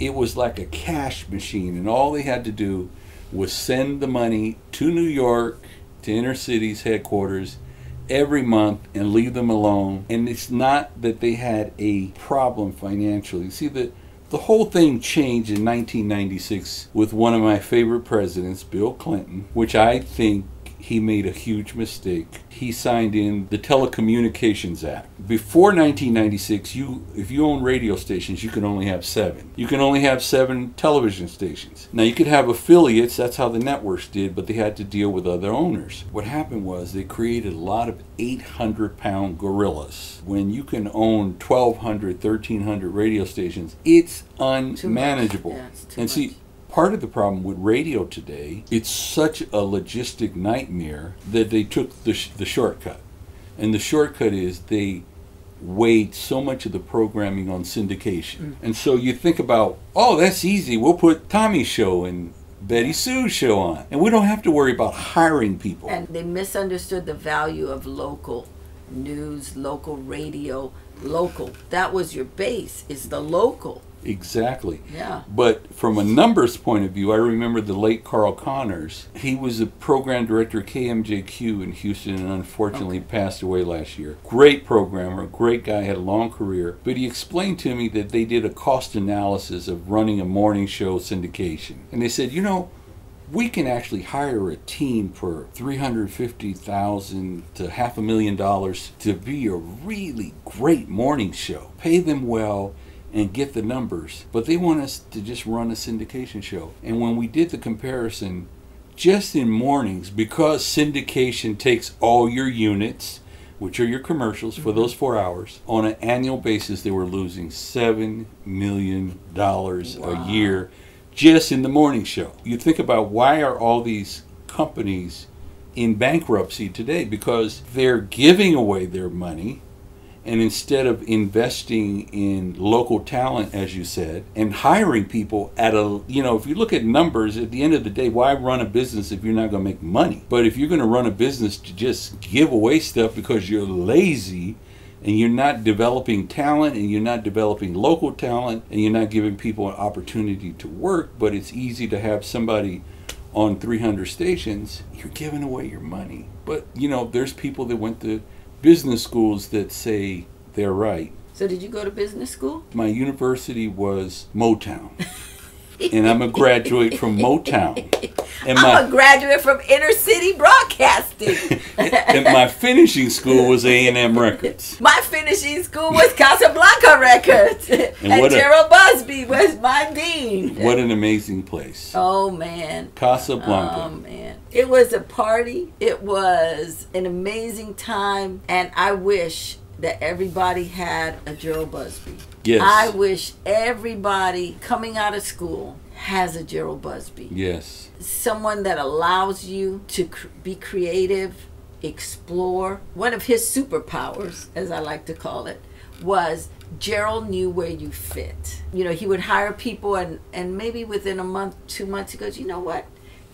It was like a cash machine, and all they had to do was send the money to New York, to inner cities headquarters every month and leave them alone. And it's not that they had a problem financially. See, the, the whole thing changed in 1996 with one of my favorite presidents, Bill Clinton, which I think he made a huge mistake. He signed in the Telecommunications Act. Before 1996, you if you own radio stations, you can only have 7. You can only have 7 television stations. Now you could have affiliates, that's how the networks did, but they had to deal with other owners. What happened was they created a lot of 800-pound gorillas. When you can own 1200, 1300 radio stations, it's unmanageable. Yeah, it's and see, much. Part of the problem with radio today, it's such a logistic nightmare that they took the, sh- the shortcut. And the shortcut is they weighed so much of the programming on syndication. Mm. And so you think about, oh, that's easy. We'll put Tommy's show and Betty Sue's show on. And we don't have to worry about hiring people. And they misunderstood the value of local news, local radio, local. That was your base, is the local. Exactly. Yeah. But from a numbers point of view, I remember the late Carl Connors. He was the program director at KMJQ in Houston and unfortunately passed away last year. Great programmer, great guy, had a long career. But he explained to me that they did a cost analysis of running a morning show syndication. And they said, you know, we can actually hire a team for 350,000 to half a million dollars to be a really great morning show. Pay them well and get the numbers. But they want us to just run a syndication show. And when we did the comparison just in mornings because syndication takes all your units which are your commercials for mm-hmm. those 4 hours on an annual basis they were losing 7 million dollars Wow. a year just in the morning show. You think about why are all these companies in bankruptcy today because they're giving away their money and instead of investing in local talent as you said and hiring people at a you know if you look at numbers at the end of the day why run a business if you're not going to make money? But if you're going to run a business to just give away stuff because you're lazy and you're not developing talent and you're not developing local talent and you're not giving people an opportunity to work but it's easy to have somebody on 300 stations you're giving away your money. But you know there's people that went to business schools that say they're right. So did you go to business school? My university was Motown. <laughs> <laughs> and I'm a graduate from Motown. And I'm a graduate from inner city broadcasting. <laughs> and my finishing school was A and M Records. My finishing school was Casablanca Records. and, <laughs> and Jheryl a, Busby was my dean. What an amazing place. Oh man. Casablanca. Oh man. It was a party. It was an amazing time, and I wish that everybody had a Jheryl Busby. Yes. I wish everybody coming out of school has a Jheryl Busby. Yes. Someone that allows you to cr- be creative, explore. One of his superpowers, as I like to call it, was Jheryl knew where you fit. You know, he would hire people and and maybe within a month, 2 months he goes, "You know what?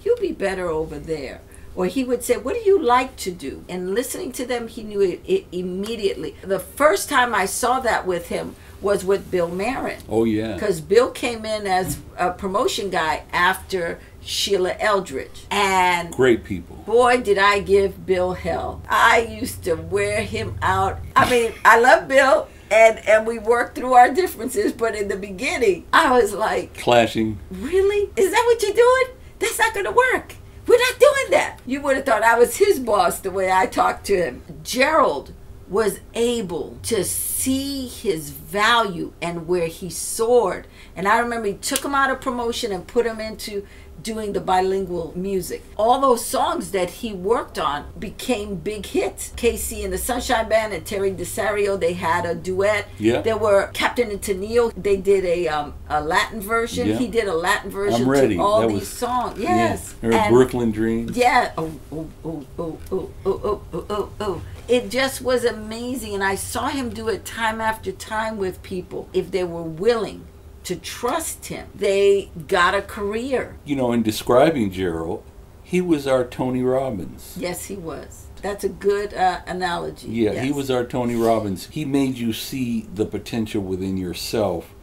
you'll be better over there. Or he would say, What do you like to do? And listening to them, he knew it, it immediately. The first time I saw that with him was with Bill Marin. Oh, yeah. Because Bill came in as a promotion guy after Sheila Eldridge. And great people. Boy, did I give Bill hell. I used to wear him out. I mean, I love Bill and and we worked through our differences, but in the beginning, I was like clashing. Really? Is that what you're doing? That's not going to work. We're not doing that. You would have thought I was his boss the way I talked to him. Jheryl was able to see his value and where he soared. And I remember he took him out of promotion and put him into doing the bilingual music. All those songs that he worked on became big hits. KC and the Sunshine Band and Teri DeSario, they had a duet. Yeah. There were Captain and Tennille, they did a um, a Latin version. Yeah. He did a Latin version I'm ready. to all that these was, songs. Yes. Yeah. Brooklyn Dreams. Yeah. Oh, oh, oh, oh, oh, oh, oh, oh, oh. It just was amazing. And I saw him do it time after time with people if they were willing to trust him. They got a career. You know, in describing Jheryl, he was our Tony Robbins. Yes, he was. That's a good uh, analogy. Yeah, yes. he was our Tony Robbins. He made you see the potential within yourself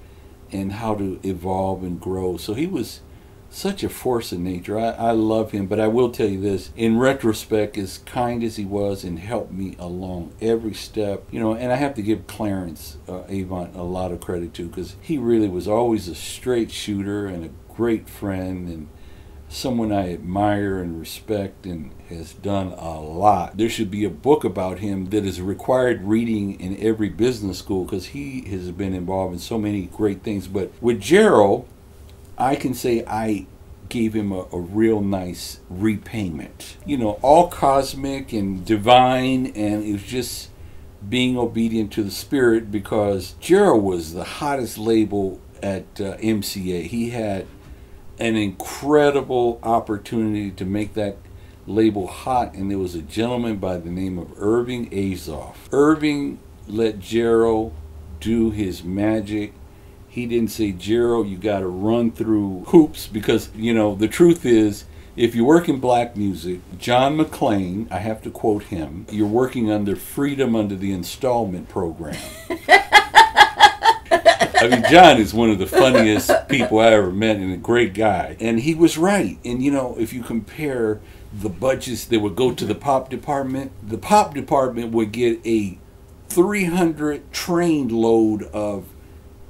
and how to evolve and grow. So he was such a force in nature. I, I love him, but I will tell you this in retrospect, as kind as he was and helped me along every step, you know, and I have to give Clarence uh, Avant a lot of credit too, because he really was always a straight shooter and a great friend and someone I admire and respect and has done a lot. There should be a book about him that is required reading in every business school because he has been involved in so many great things. But with Jheryl, I can say I gave him a, a, real nice repayment. You know, all cosmic and divine, and it was just being obedient to the spirit because Jheryl was the hottest label at uh, MCA. He had an incredible opportunity to make that label hot, and there was a gentleman by the name of Irving Azoff. Irving let Jheryl do his magic he didn't say, Jheryl, you got to run through hoops because, you know, the truth is, if you work in black music, John McClain, I have to quote him, you're working under freedom under the installment program. <laughs> I mean, John is one of the funniest people I ever met and a great guy. And he was right. And, you know, if you compare the budgets that would go to the pop department, the pop department would get a 300 train load of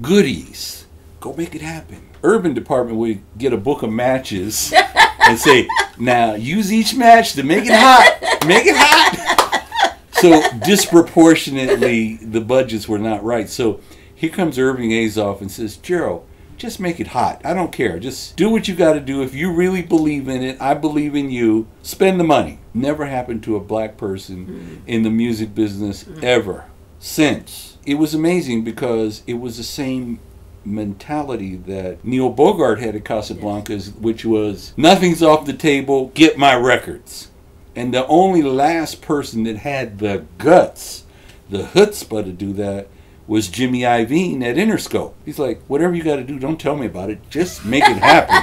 goodies. Go make it happen. Urban department would get a book of matches <laughs> and say, now use each match to make it hot. Make it hot. <laughs> so disproportionately, the budgets were not right. So here comes Irving Azoff and says, Jheryl, just make it hot. I don't care. Just do what you got to do. If you really believe in it, I believe in you. Spend the money. Never happened to a black person mm. in the music business mm. ever since it was amazing because it was the same mentality that Neil Bogart had at Casablancas, which was nothing's off the table, get my records. And the only last person that had the guts, the chutzpah to do that, was Jimmy Iovine at Interscope. He's like, whatever you got to do, don't tell me about it. Just make it happen.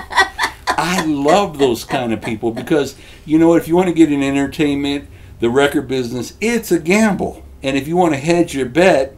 <laughs> I love those kind of people because, you know, if you want to get in entertainment, the record business, it's a gamble. And if you want to hedge your bet,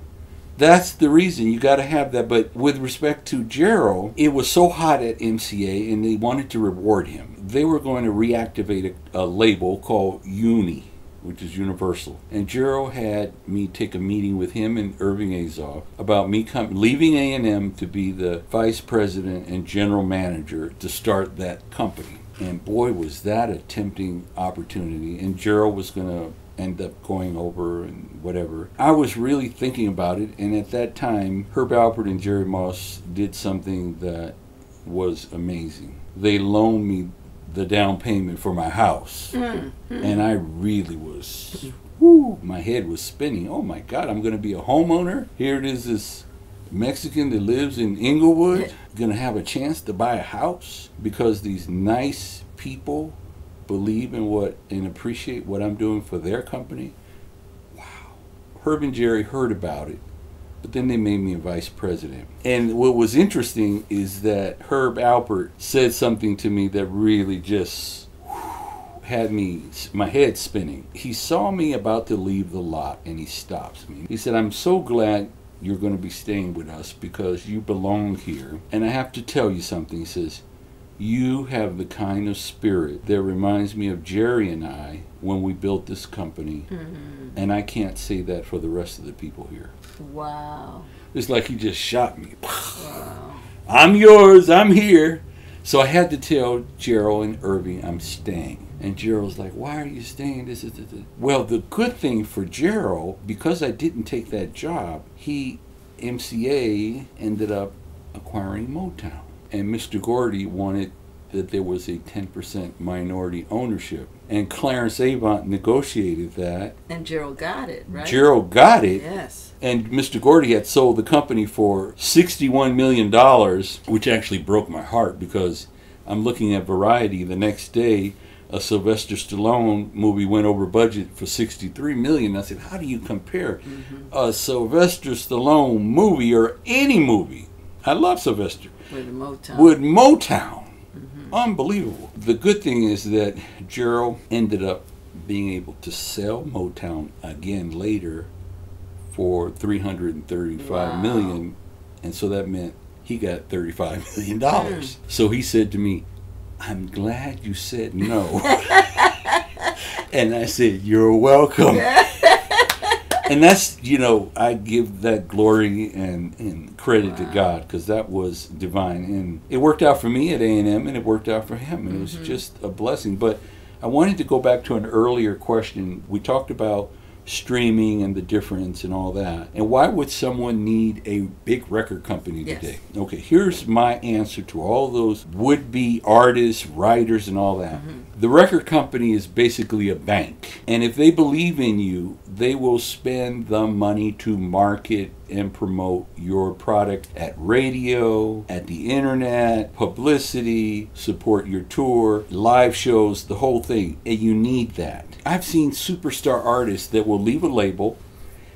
that's the reason you got to have that. But with respect to Jheryl, it was so hot at MCA and they wanted to reward him. They were going to reactivate a, a label called Uni which is universal. And Jheryl had me take a meeting with him and Irving Azoff about me com- leaving A&M to be the vice president and general manager to start that company. And boy, was that a tempting opportunity. And Jheryl was going to end up going over and whatever. I was really thinking about it, and at that time, Herb Alpert and Jerry Moss did something that was amazing. They loaned me the down payment for my house. Mm-hmm. And I really was, whoo, my head was spinning. Oh my God, I'm going to be a homeowner. Here it is, this Mexican that lives in Inglewood, going to have a chance to buy a house because these nice people believe in what and appreciate what I'm doing for their company. Wow. Herb and Jerry heard about it but then they made me a vice president. And what was interesting is that Herb Alpert said something to me that really just had me my head spinning. He saw me about to leave the lot and he stops me. He said, "I'm so glad you're going to be staying with us because you belong here. And I have to tell you something." He says, "You have the kind of spirit that reminds me of Jerry and I when we built this company." Mm-hmm. And I can't say that for the rest of the people here. Wow. It's like he just shot me. Wow. I'm yours. I'm here. So I had to tell Jheryl and Irving I'm staying. And Jheryl's like, why are you staying? This is well. The good thing for Jheryl, because I didn't take that job, he MCA ended up acquiring Motown, and Mr. Gordy wanted that there was a 10% minority ownership. And Clarence Avant negotiated that. And Jheryl got it, right? Jheryl got it. Yes. And Mr. Gordy had sold the company for $61 million, which actually broke my heart because I'm looking at Variety the next day. A Sylvester Stallone movie went over budget for 63 million. I said, "How do you compare mm-hmm. a Sylvester Stallone movie or any movie? I love Sylvester with Motown. With Motown, unbelievable. The good thing is that Jheryl ended up being able to sell Motown again later for three hundred and thirty-five wow. million, and so that meant he got thirty-five <laughs> million dollars. Mm. So he said to me, "I'm glad you said no," <laughs> and I said, "You're welcome." <laughs> and that's you know I give that glory and, and credit wow. to God because that was divine and it worked out for me at A and M and it worked out for him and mm-hmm. it was mm-hmm. just a blessing. But I wanted to go back to an earlier question. We talked about streaming and the difference and all that. And why would someone need a big record company today? Yes. Okay, here's my answer to all those would be artists, writers, and all that. Mm-hmm. The record company is basically a bank. And if they believe in you, they will spend the money to market and promote your product at radio, at the internet, publicity, support your tour, live shows, the whole thing. And you need that. I've seen superstar artists that will leave a label,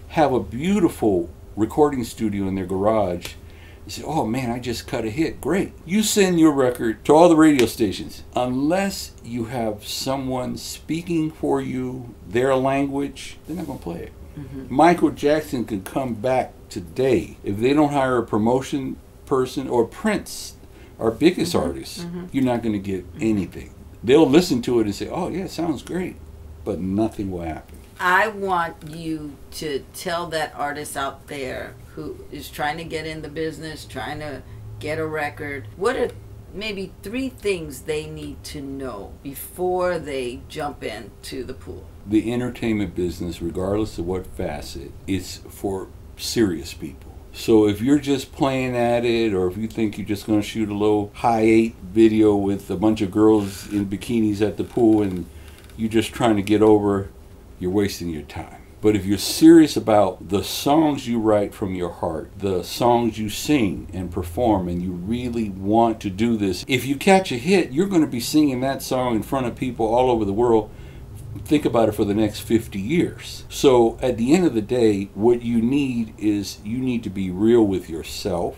have a beautiful recording studio in their garage, and say, Oh man, I just cut a hit. Great. You send your record to all the radio stations. Unless you have someone speaking for you their language, they're not going to play it. Mm-hmm. Michael Jackson can come back today if they don't hire a promotion person or Prince, our biggest mm-hmm. artist, mm-hmm. you're not going to get anything. They'll listen to it and say, "Oh yeah, sounds great," but nothing will happen. I want you to tell that artist out there who is trying to get in the business, trying to get a record, what are maybe three things they need to know before they jump into the pool? The entertainment business, regardless of what facet, is for serious people. So if you're just playing at it, or if you think you're just going to shoot a little high eight video with a bunch of girls in bikinis at the pool and you're just trying to get over, you're wasting your time. But if you're serious about the songs you write from your heart, the songs you sing and perform, and you really want to do this, if you catch a hit, you're going to be singing that song in front of people all over the world. Think about it for the next 50 years. So at the end of the day, what you need is you need to be real with yourself,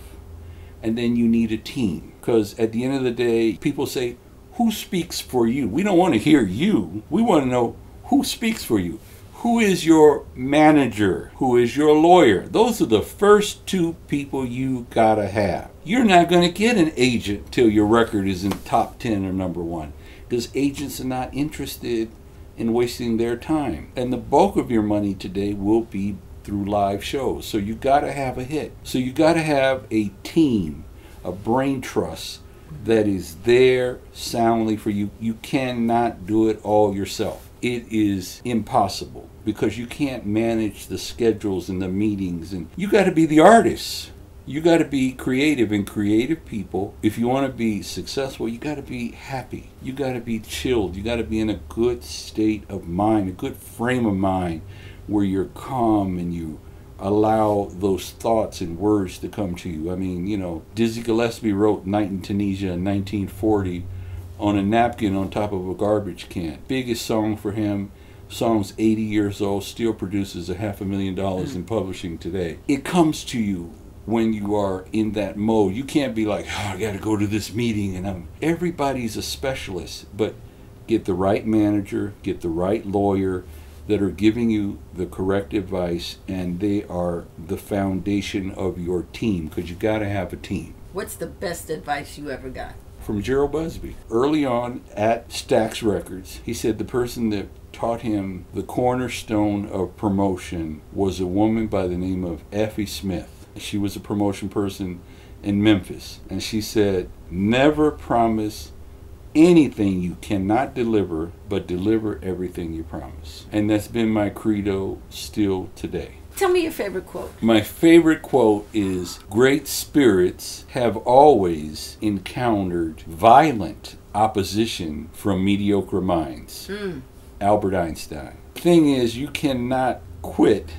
and then you need a team. Because at the end of the day, people say, Who speaks for you? We don't want to hear you. We want to know who speaks for you who is your manager? Who is your lawyer? Those are the first two people you gotta have. You're not gonna get an agent till your record is in top 10 or number one because agents are not interested in wasting their time. And the bulk of your money today will be through live shows. So you gotta have a hit. So you gotta have a team, a brain trust that is there soundly for you. You cannot do it all yourself. It is impossible because you can't manage the schedules and the meetings. And you got to be the artist. You got to be creative and creative people. If you want to be successful you got to be happy. You got to be chilled. You got to be in a good state of mind a good frame of mind where you're calm and you allow those thoughts and words to come to you i mean you know dizzy gillespie wrote night in tunisia in 1940 on a napkin on top of a garbage can. Biggest song for him. Song's 80 years old, still produces a half a million dollars in mm. publishing today. It comes to you when you are in that mode. You can't be like, oh, I got to go to this meeting and I'm. Everybody's a specialist, but get the right manager, get the right lawyer that are giving you the correct advice, and they are the foundation of your team because you got to have a team. What's the best advice you ever got? from Jheryl Busby. Early on at Stax Records, he said the person that taught him the cornerstone of promotion was a woman by the name of Effie Smith. She was a promotion person in Memphis. And she said, Never promise anything you cannot deliver, but deliver everything you promise. And that's been my credo still today. Tell me your favorite quote. My favorite quote is Great spirits have always encountered violent opposition from mediocre minds. Mm. Albert Einstein. Thing is, you cannot quit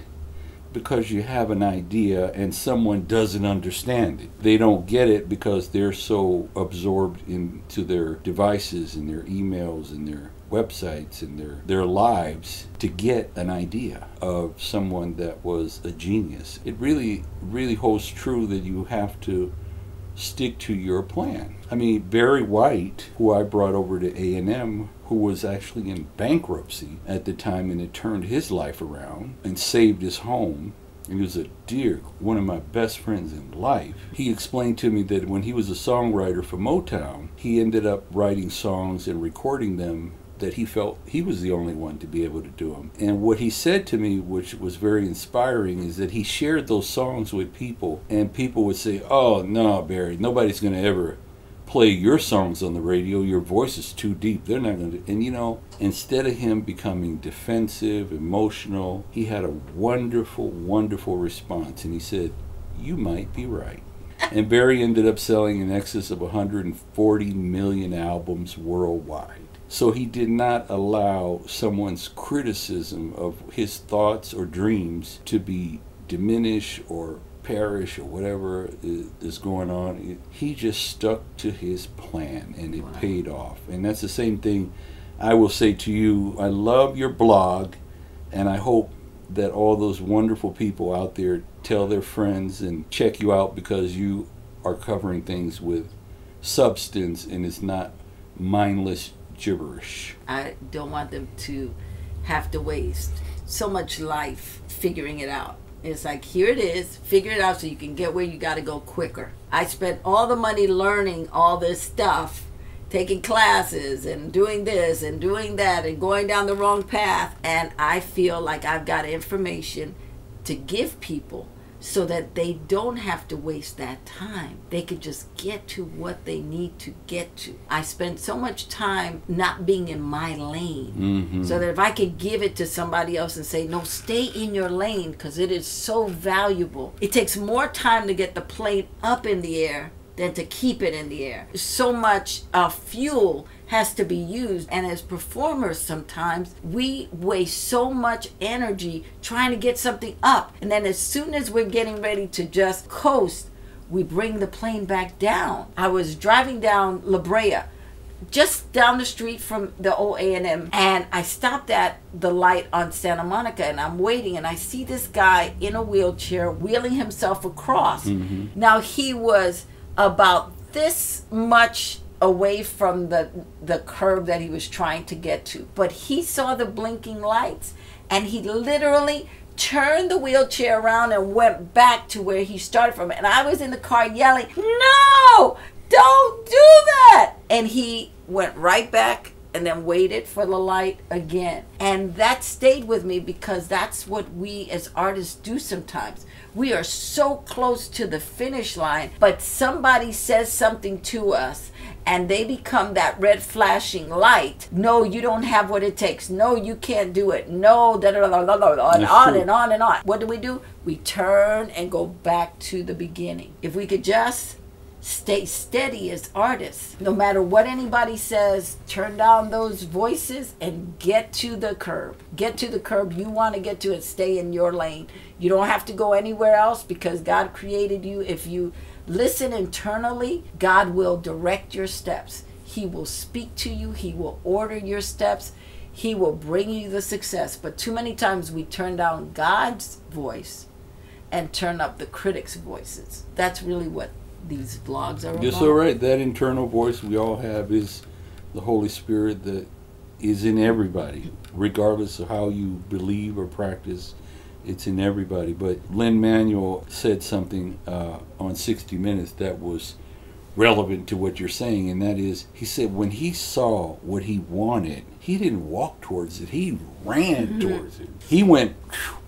because you have an idea and someone doesn't understand it. They don't get it because they're so absorbed into their devices and their emails and their websites and their, their lives to get an idea of someone that was a genius. It really, really holds true that you have to stick to your plan. I mean, Barry White, who I brought over to A&M, who was actually in bankruptcy at the time and it turned his life around and saved his home he was a dear, one of my best friends in life. He explained to me that when he was a songwriter for Motown, he ended up writing songs and recording them that he felt he was the only one to be able to do them. And what he said to me, which was very inspiring, is that he shared those songs with people, and people would say, Oh, no, Barry, nobody's going to ever play your songs on the radio. Your voice is too deep. They're not going to. And you know, instead of him becoming defensive, emotional, he had a wonderful, wonderful response. And he said, You might be right. <laughs> and Barry ended up selling in excess of 140 million albums worldwide. So he did not allow someone's criticism of his thoughts or dreams to be diminished or perish or whatever is going on. He just stuck to his plan and it wow. paid off. And that's the same thing I will say to you. I love your blog and I hope that all those wonderful people out there tell their friends and check you out because you are covering things with substance and it's not mindless gibberish. I don't want them to have to waste so much life figuring it out. It's like, here it is, figure it out so you can get where you got to go quicker. I spent all the money learning all this stuff, taking classes and doing this and doing that and going down the wrong path. And I feel like I've got information to give people so that they don't have to waste that time. They could just get to what they need to get to. I spend so much time not being in my lane mm-hmm. so that if I could give it to somebody else and say, no, stay in your lane because it is so valuable. It takes more time to get the plane up in the air than to keep it in the air. So much uh, fuel has to be used. And as performers, sometimes we waste so much energy trying to get something up. And then as soon as we're getting ready to just coast, we bring the plane back down. I was driving down La Brea just down the street from the old A&M and I stopped at the light on Santa Monica and I'm waiting and I see this guy in a wheelchair wheeling himself across. Mm-hmm. Now he was about this much away from the the curb that he was trying to get to, but he saw the blinking lights and he literally turned the wheelchair around and went back to where he started from. And I was in the car yelling, "No! Don't do that!" And he went right back and then waited for the light again. And that stayed with me because that's what we as artists do sometimes. We are so close to the finish line, but somebody says something to us and they become that red flashing light. No, you don't have what it takes. No, you can't do it. No, da da da da da, and on and on and on. What do we do? We turn and go back to the beginning. If we could just stay steady as artists. No matter what anybody says, turn down those voices and get to the curb. Get to the curb you want to get to and stay in your lane. You don't have to go anywhere else because God created you. If you listen internally, God will direct your steps. He will speak to you, He will order your steps. He will bring you the success. But too many times we turn down God's voice and turn up the critics' voices. That's really what these vlogs are You're about. so right. That internal voice we all have is the Holy Spirit that is in everybody, regardless of how you believe or practice. It's in everybody. But Lin Manuel said something uh, on 60 Minutes that was relevant to what you're saying, and that is, he said when he saw what he wanted, he didn't walk towards it, he ran mm-hmm. towards it. He went,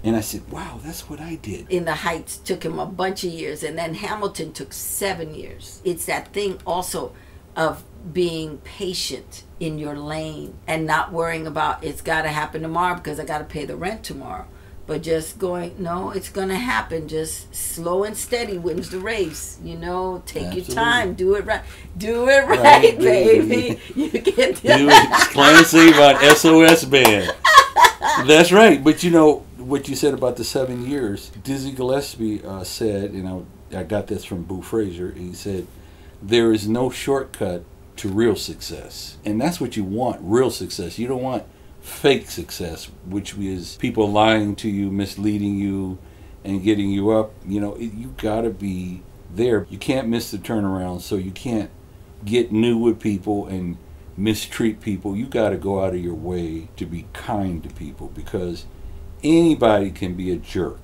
and I said, wow, that's what I did. In the Heights took him a bunch of years, and then Hamilton took seven years. It's that thing also of being patient in your lane and not worrying about it's got to happen tomorrow because I got to pay the rent tomorrow but just going no it's gonna happen. Just slow and steady wins the race you know? Take Absolutely. your time. Do it right do it right, right baby. <laughs> you can do, do it clancy about sos band that's right. But you know what you said about the seven years dizzy gillespie uh, said and I, I got this from boo frazier he said there is no shortcut to real success. And that's what you want real success. You don't want fake success, which is people lying to you, misleading you, and getting you up. You know, you got to be there. You can't miss the turnaround, so you can't get new with people and mistreat people. You got to go out of your way to be kind to people because anybody can be a jerk.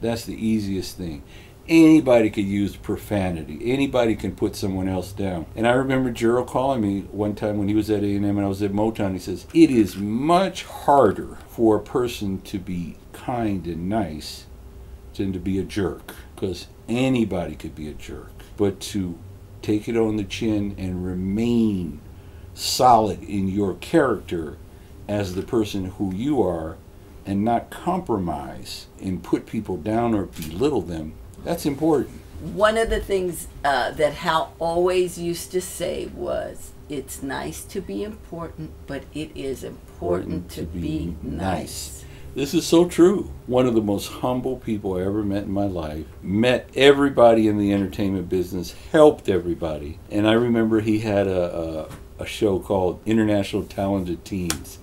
That's the easiest thing anybody could use profanity. Anybody can put someone else down. And I remember Gerald calling me one time when he was at A&M and I was at Motown. He says, it is much harder for a person to be kind and nice than to be a jerk. Because anybody could be a jerk. But to take it on the chin and remain solid in your character as the person who you are and not compromise and put people down or belittle them that's important. One of the things uh, that Hal always used to say was, "It's nice to be important, but it is important, important to, to, be, be nice. nice." This is so true. One of the most humble people I ever met in my life. Met everybody in the entertainment business, helped everybody. And I remember he had a, a, a show called International Talented Teens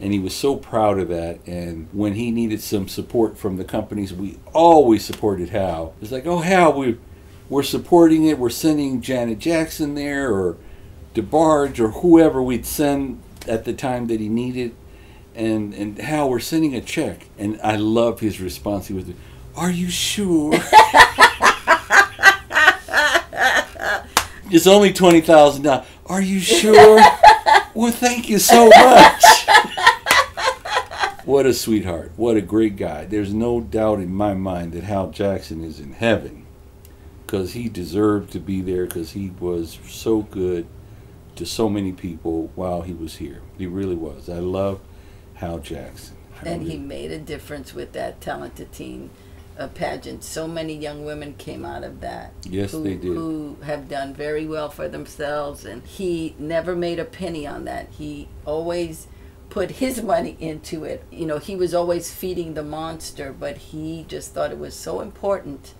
and he was so proud of that. And when he needed some support from the companies, we always supported Hal. It's like, oh, Hal, we we're supporting it. We're sending Janet Jackson there, or DeBarge, or whoever we'd send at the time that he needed. And and Hal, we're sending a check. And I love his response. He was, "Are you sure?" <laughs> it's only twenty thousand dollars. Are you sure? <laughs> well, thank you so much. What a sweetheart. What a great guy. There's no doubt in my mind that Hal Jackson is in heaven because he deserved to be there because he was so good to so many people while he was here. He really was. I love Hal Jackson. I and really he made a difference with that talented teen a pageant. So many young women came out of that. Yes, who, they did. Who have done very well for themselves, and he never made a penny on that. He always put his money into it. You know, he was always feeding the monster, but he just thought it was so important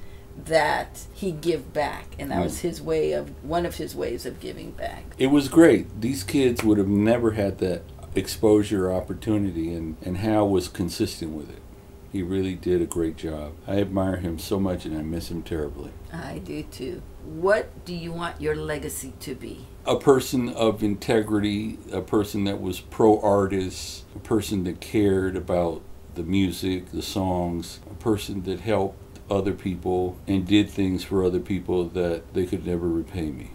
that he give back and that Mm. was his way of one of his ways of giving back It was great. These kids would have never had that exposure opportunity, and, and Hal was consistent with it. He really did a great job. I admire him so much, and I miss him terribly. i do too what do you want your legacy to be A person of integrity, a person that was pro artist, a person that cared about the music, the songs, a person that helped other people and did things for other people that they could never repay me.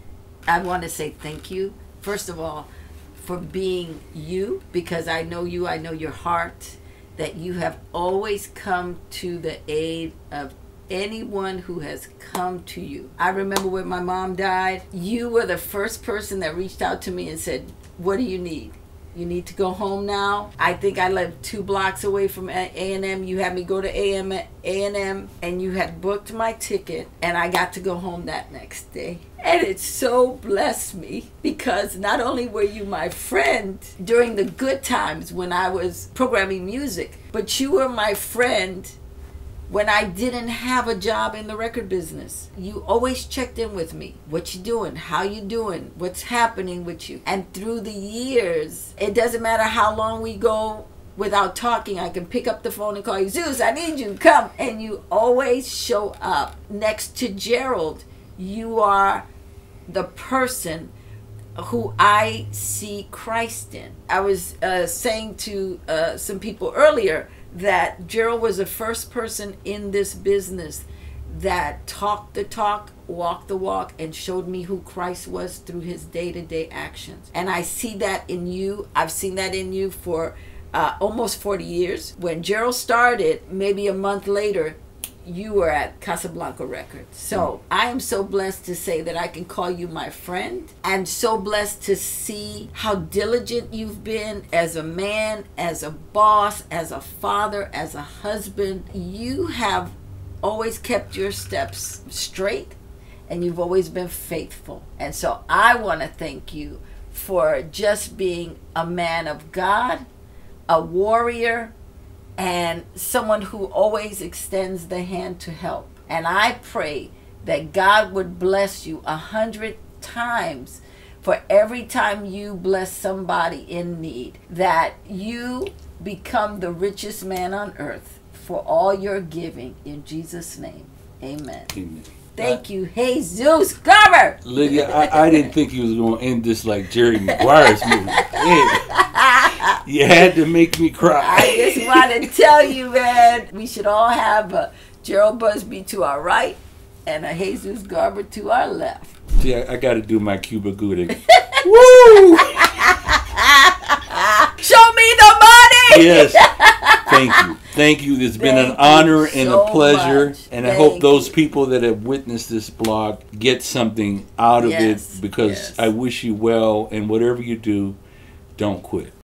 I want to say thank you, first of all, for being you, because I know you, I know your heart, that you have always come to the aid of anyone who has come to you. I remember when my mom died, you were the first person that reached out to me and said, What do you need? You need to go home now. I think I lived two blocks away from A and M. You had me go to A and M, and you had booked my ticket, and I got to go home that next day. And it so blessed me because not only were you my friend during the good times when I was programming music, but you were my friend when I didn't have a job in the record business. You always checked in with me. What you doing? How you doing? What's happening with you? And through the years, it doesn't matter how long we go without talking. I can pick up the phone and call you, Zeus, I need you, come. And you always show up. Next to Gerald, you are the person who I see Christ in. I was uh, saying to uh, some people earlier that Gerald was the first person in this business that talked the talk, walked the walk, and showed me who Christ was through his day to day actions. And I see that in you. I've seen that in you for uh, almost 40 years. When Gerald started, maybe a month later, you were at Casablanca Records. So mm. I am so blessed to say that I can call you my friend and so blessed to see how diligent you've been as a man, as a boss, as a father, as a husband. You have always kept your steps straight and you've always been faithful. And so I want to thank you for just being a man of God, a warrior, and someone who always extends the hand to help. And I pray that God would bless you a hundred times for every time you bless somebody in need, that you become the richest man on earth for all your giving. In Jesus' name, amen. Amen. Thank you, Jesus Garber. Lydia, I, I didn't think you was going to end this like Jerry Maguire's movie. Yeah. You had to make me cry. I just want to tell you, man, we should all have a Gerald Busby to our right and a Jesus Garber to our left. See, I, I got to do my Cuba Gooding. <laughs> Woo! <laughs> Show me the money! <laughs> Yes. Thank you. Thank you. It's been an Thank honor and so a pleasure. much. And I hope those people that have witnessed this blog get something out of Yes, it because yes. I wish you well. And whatever you do, don't quit.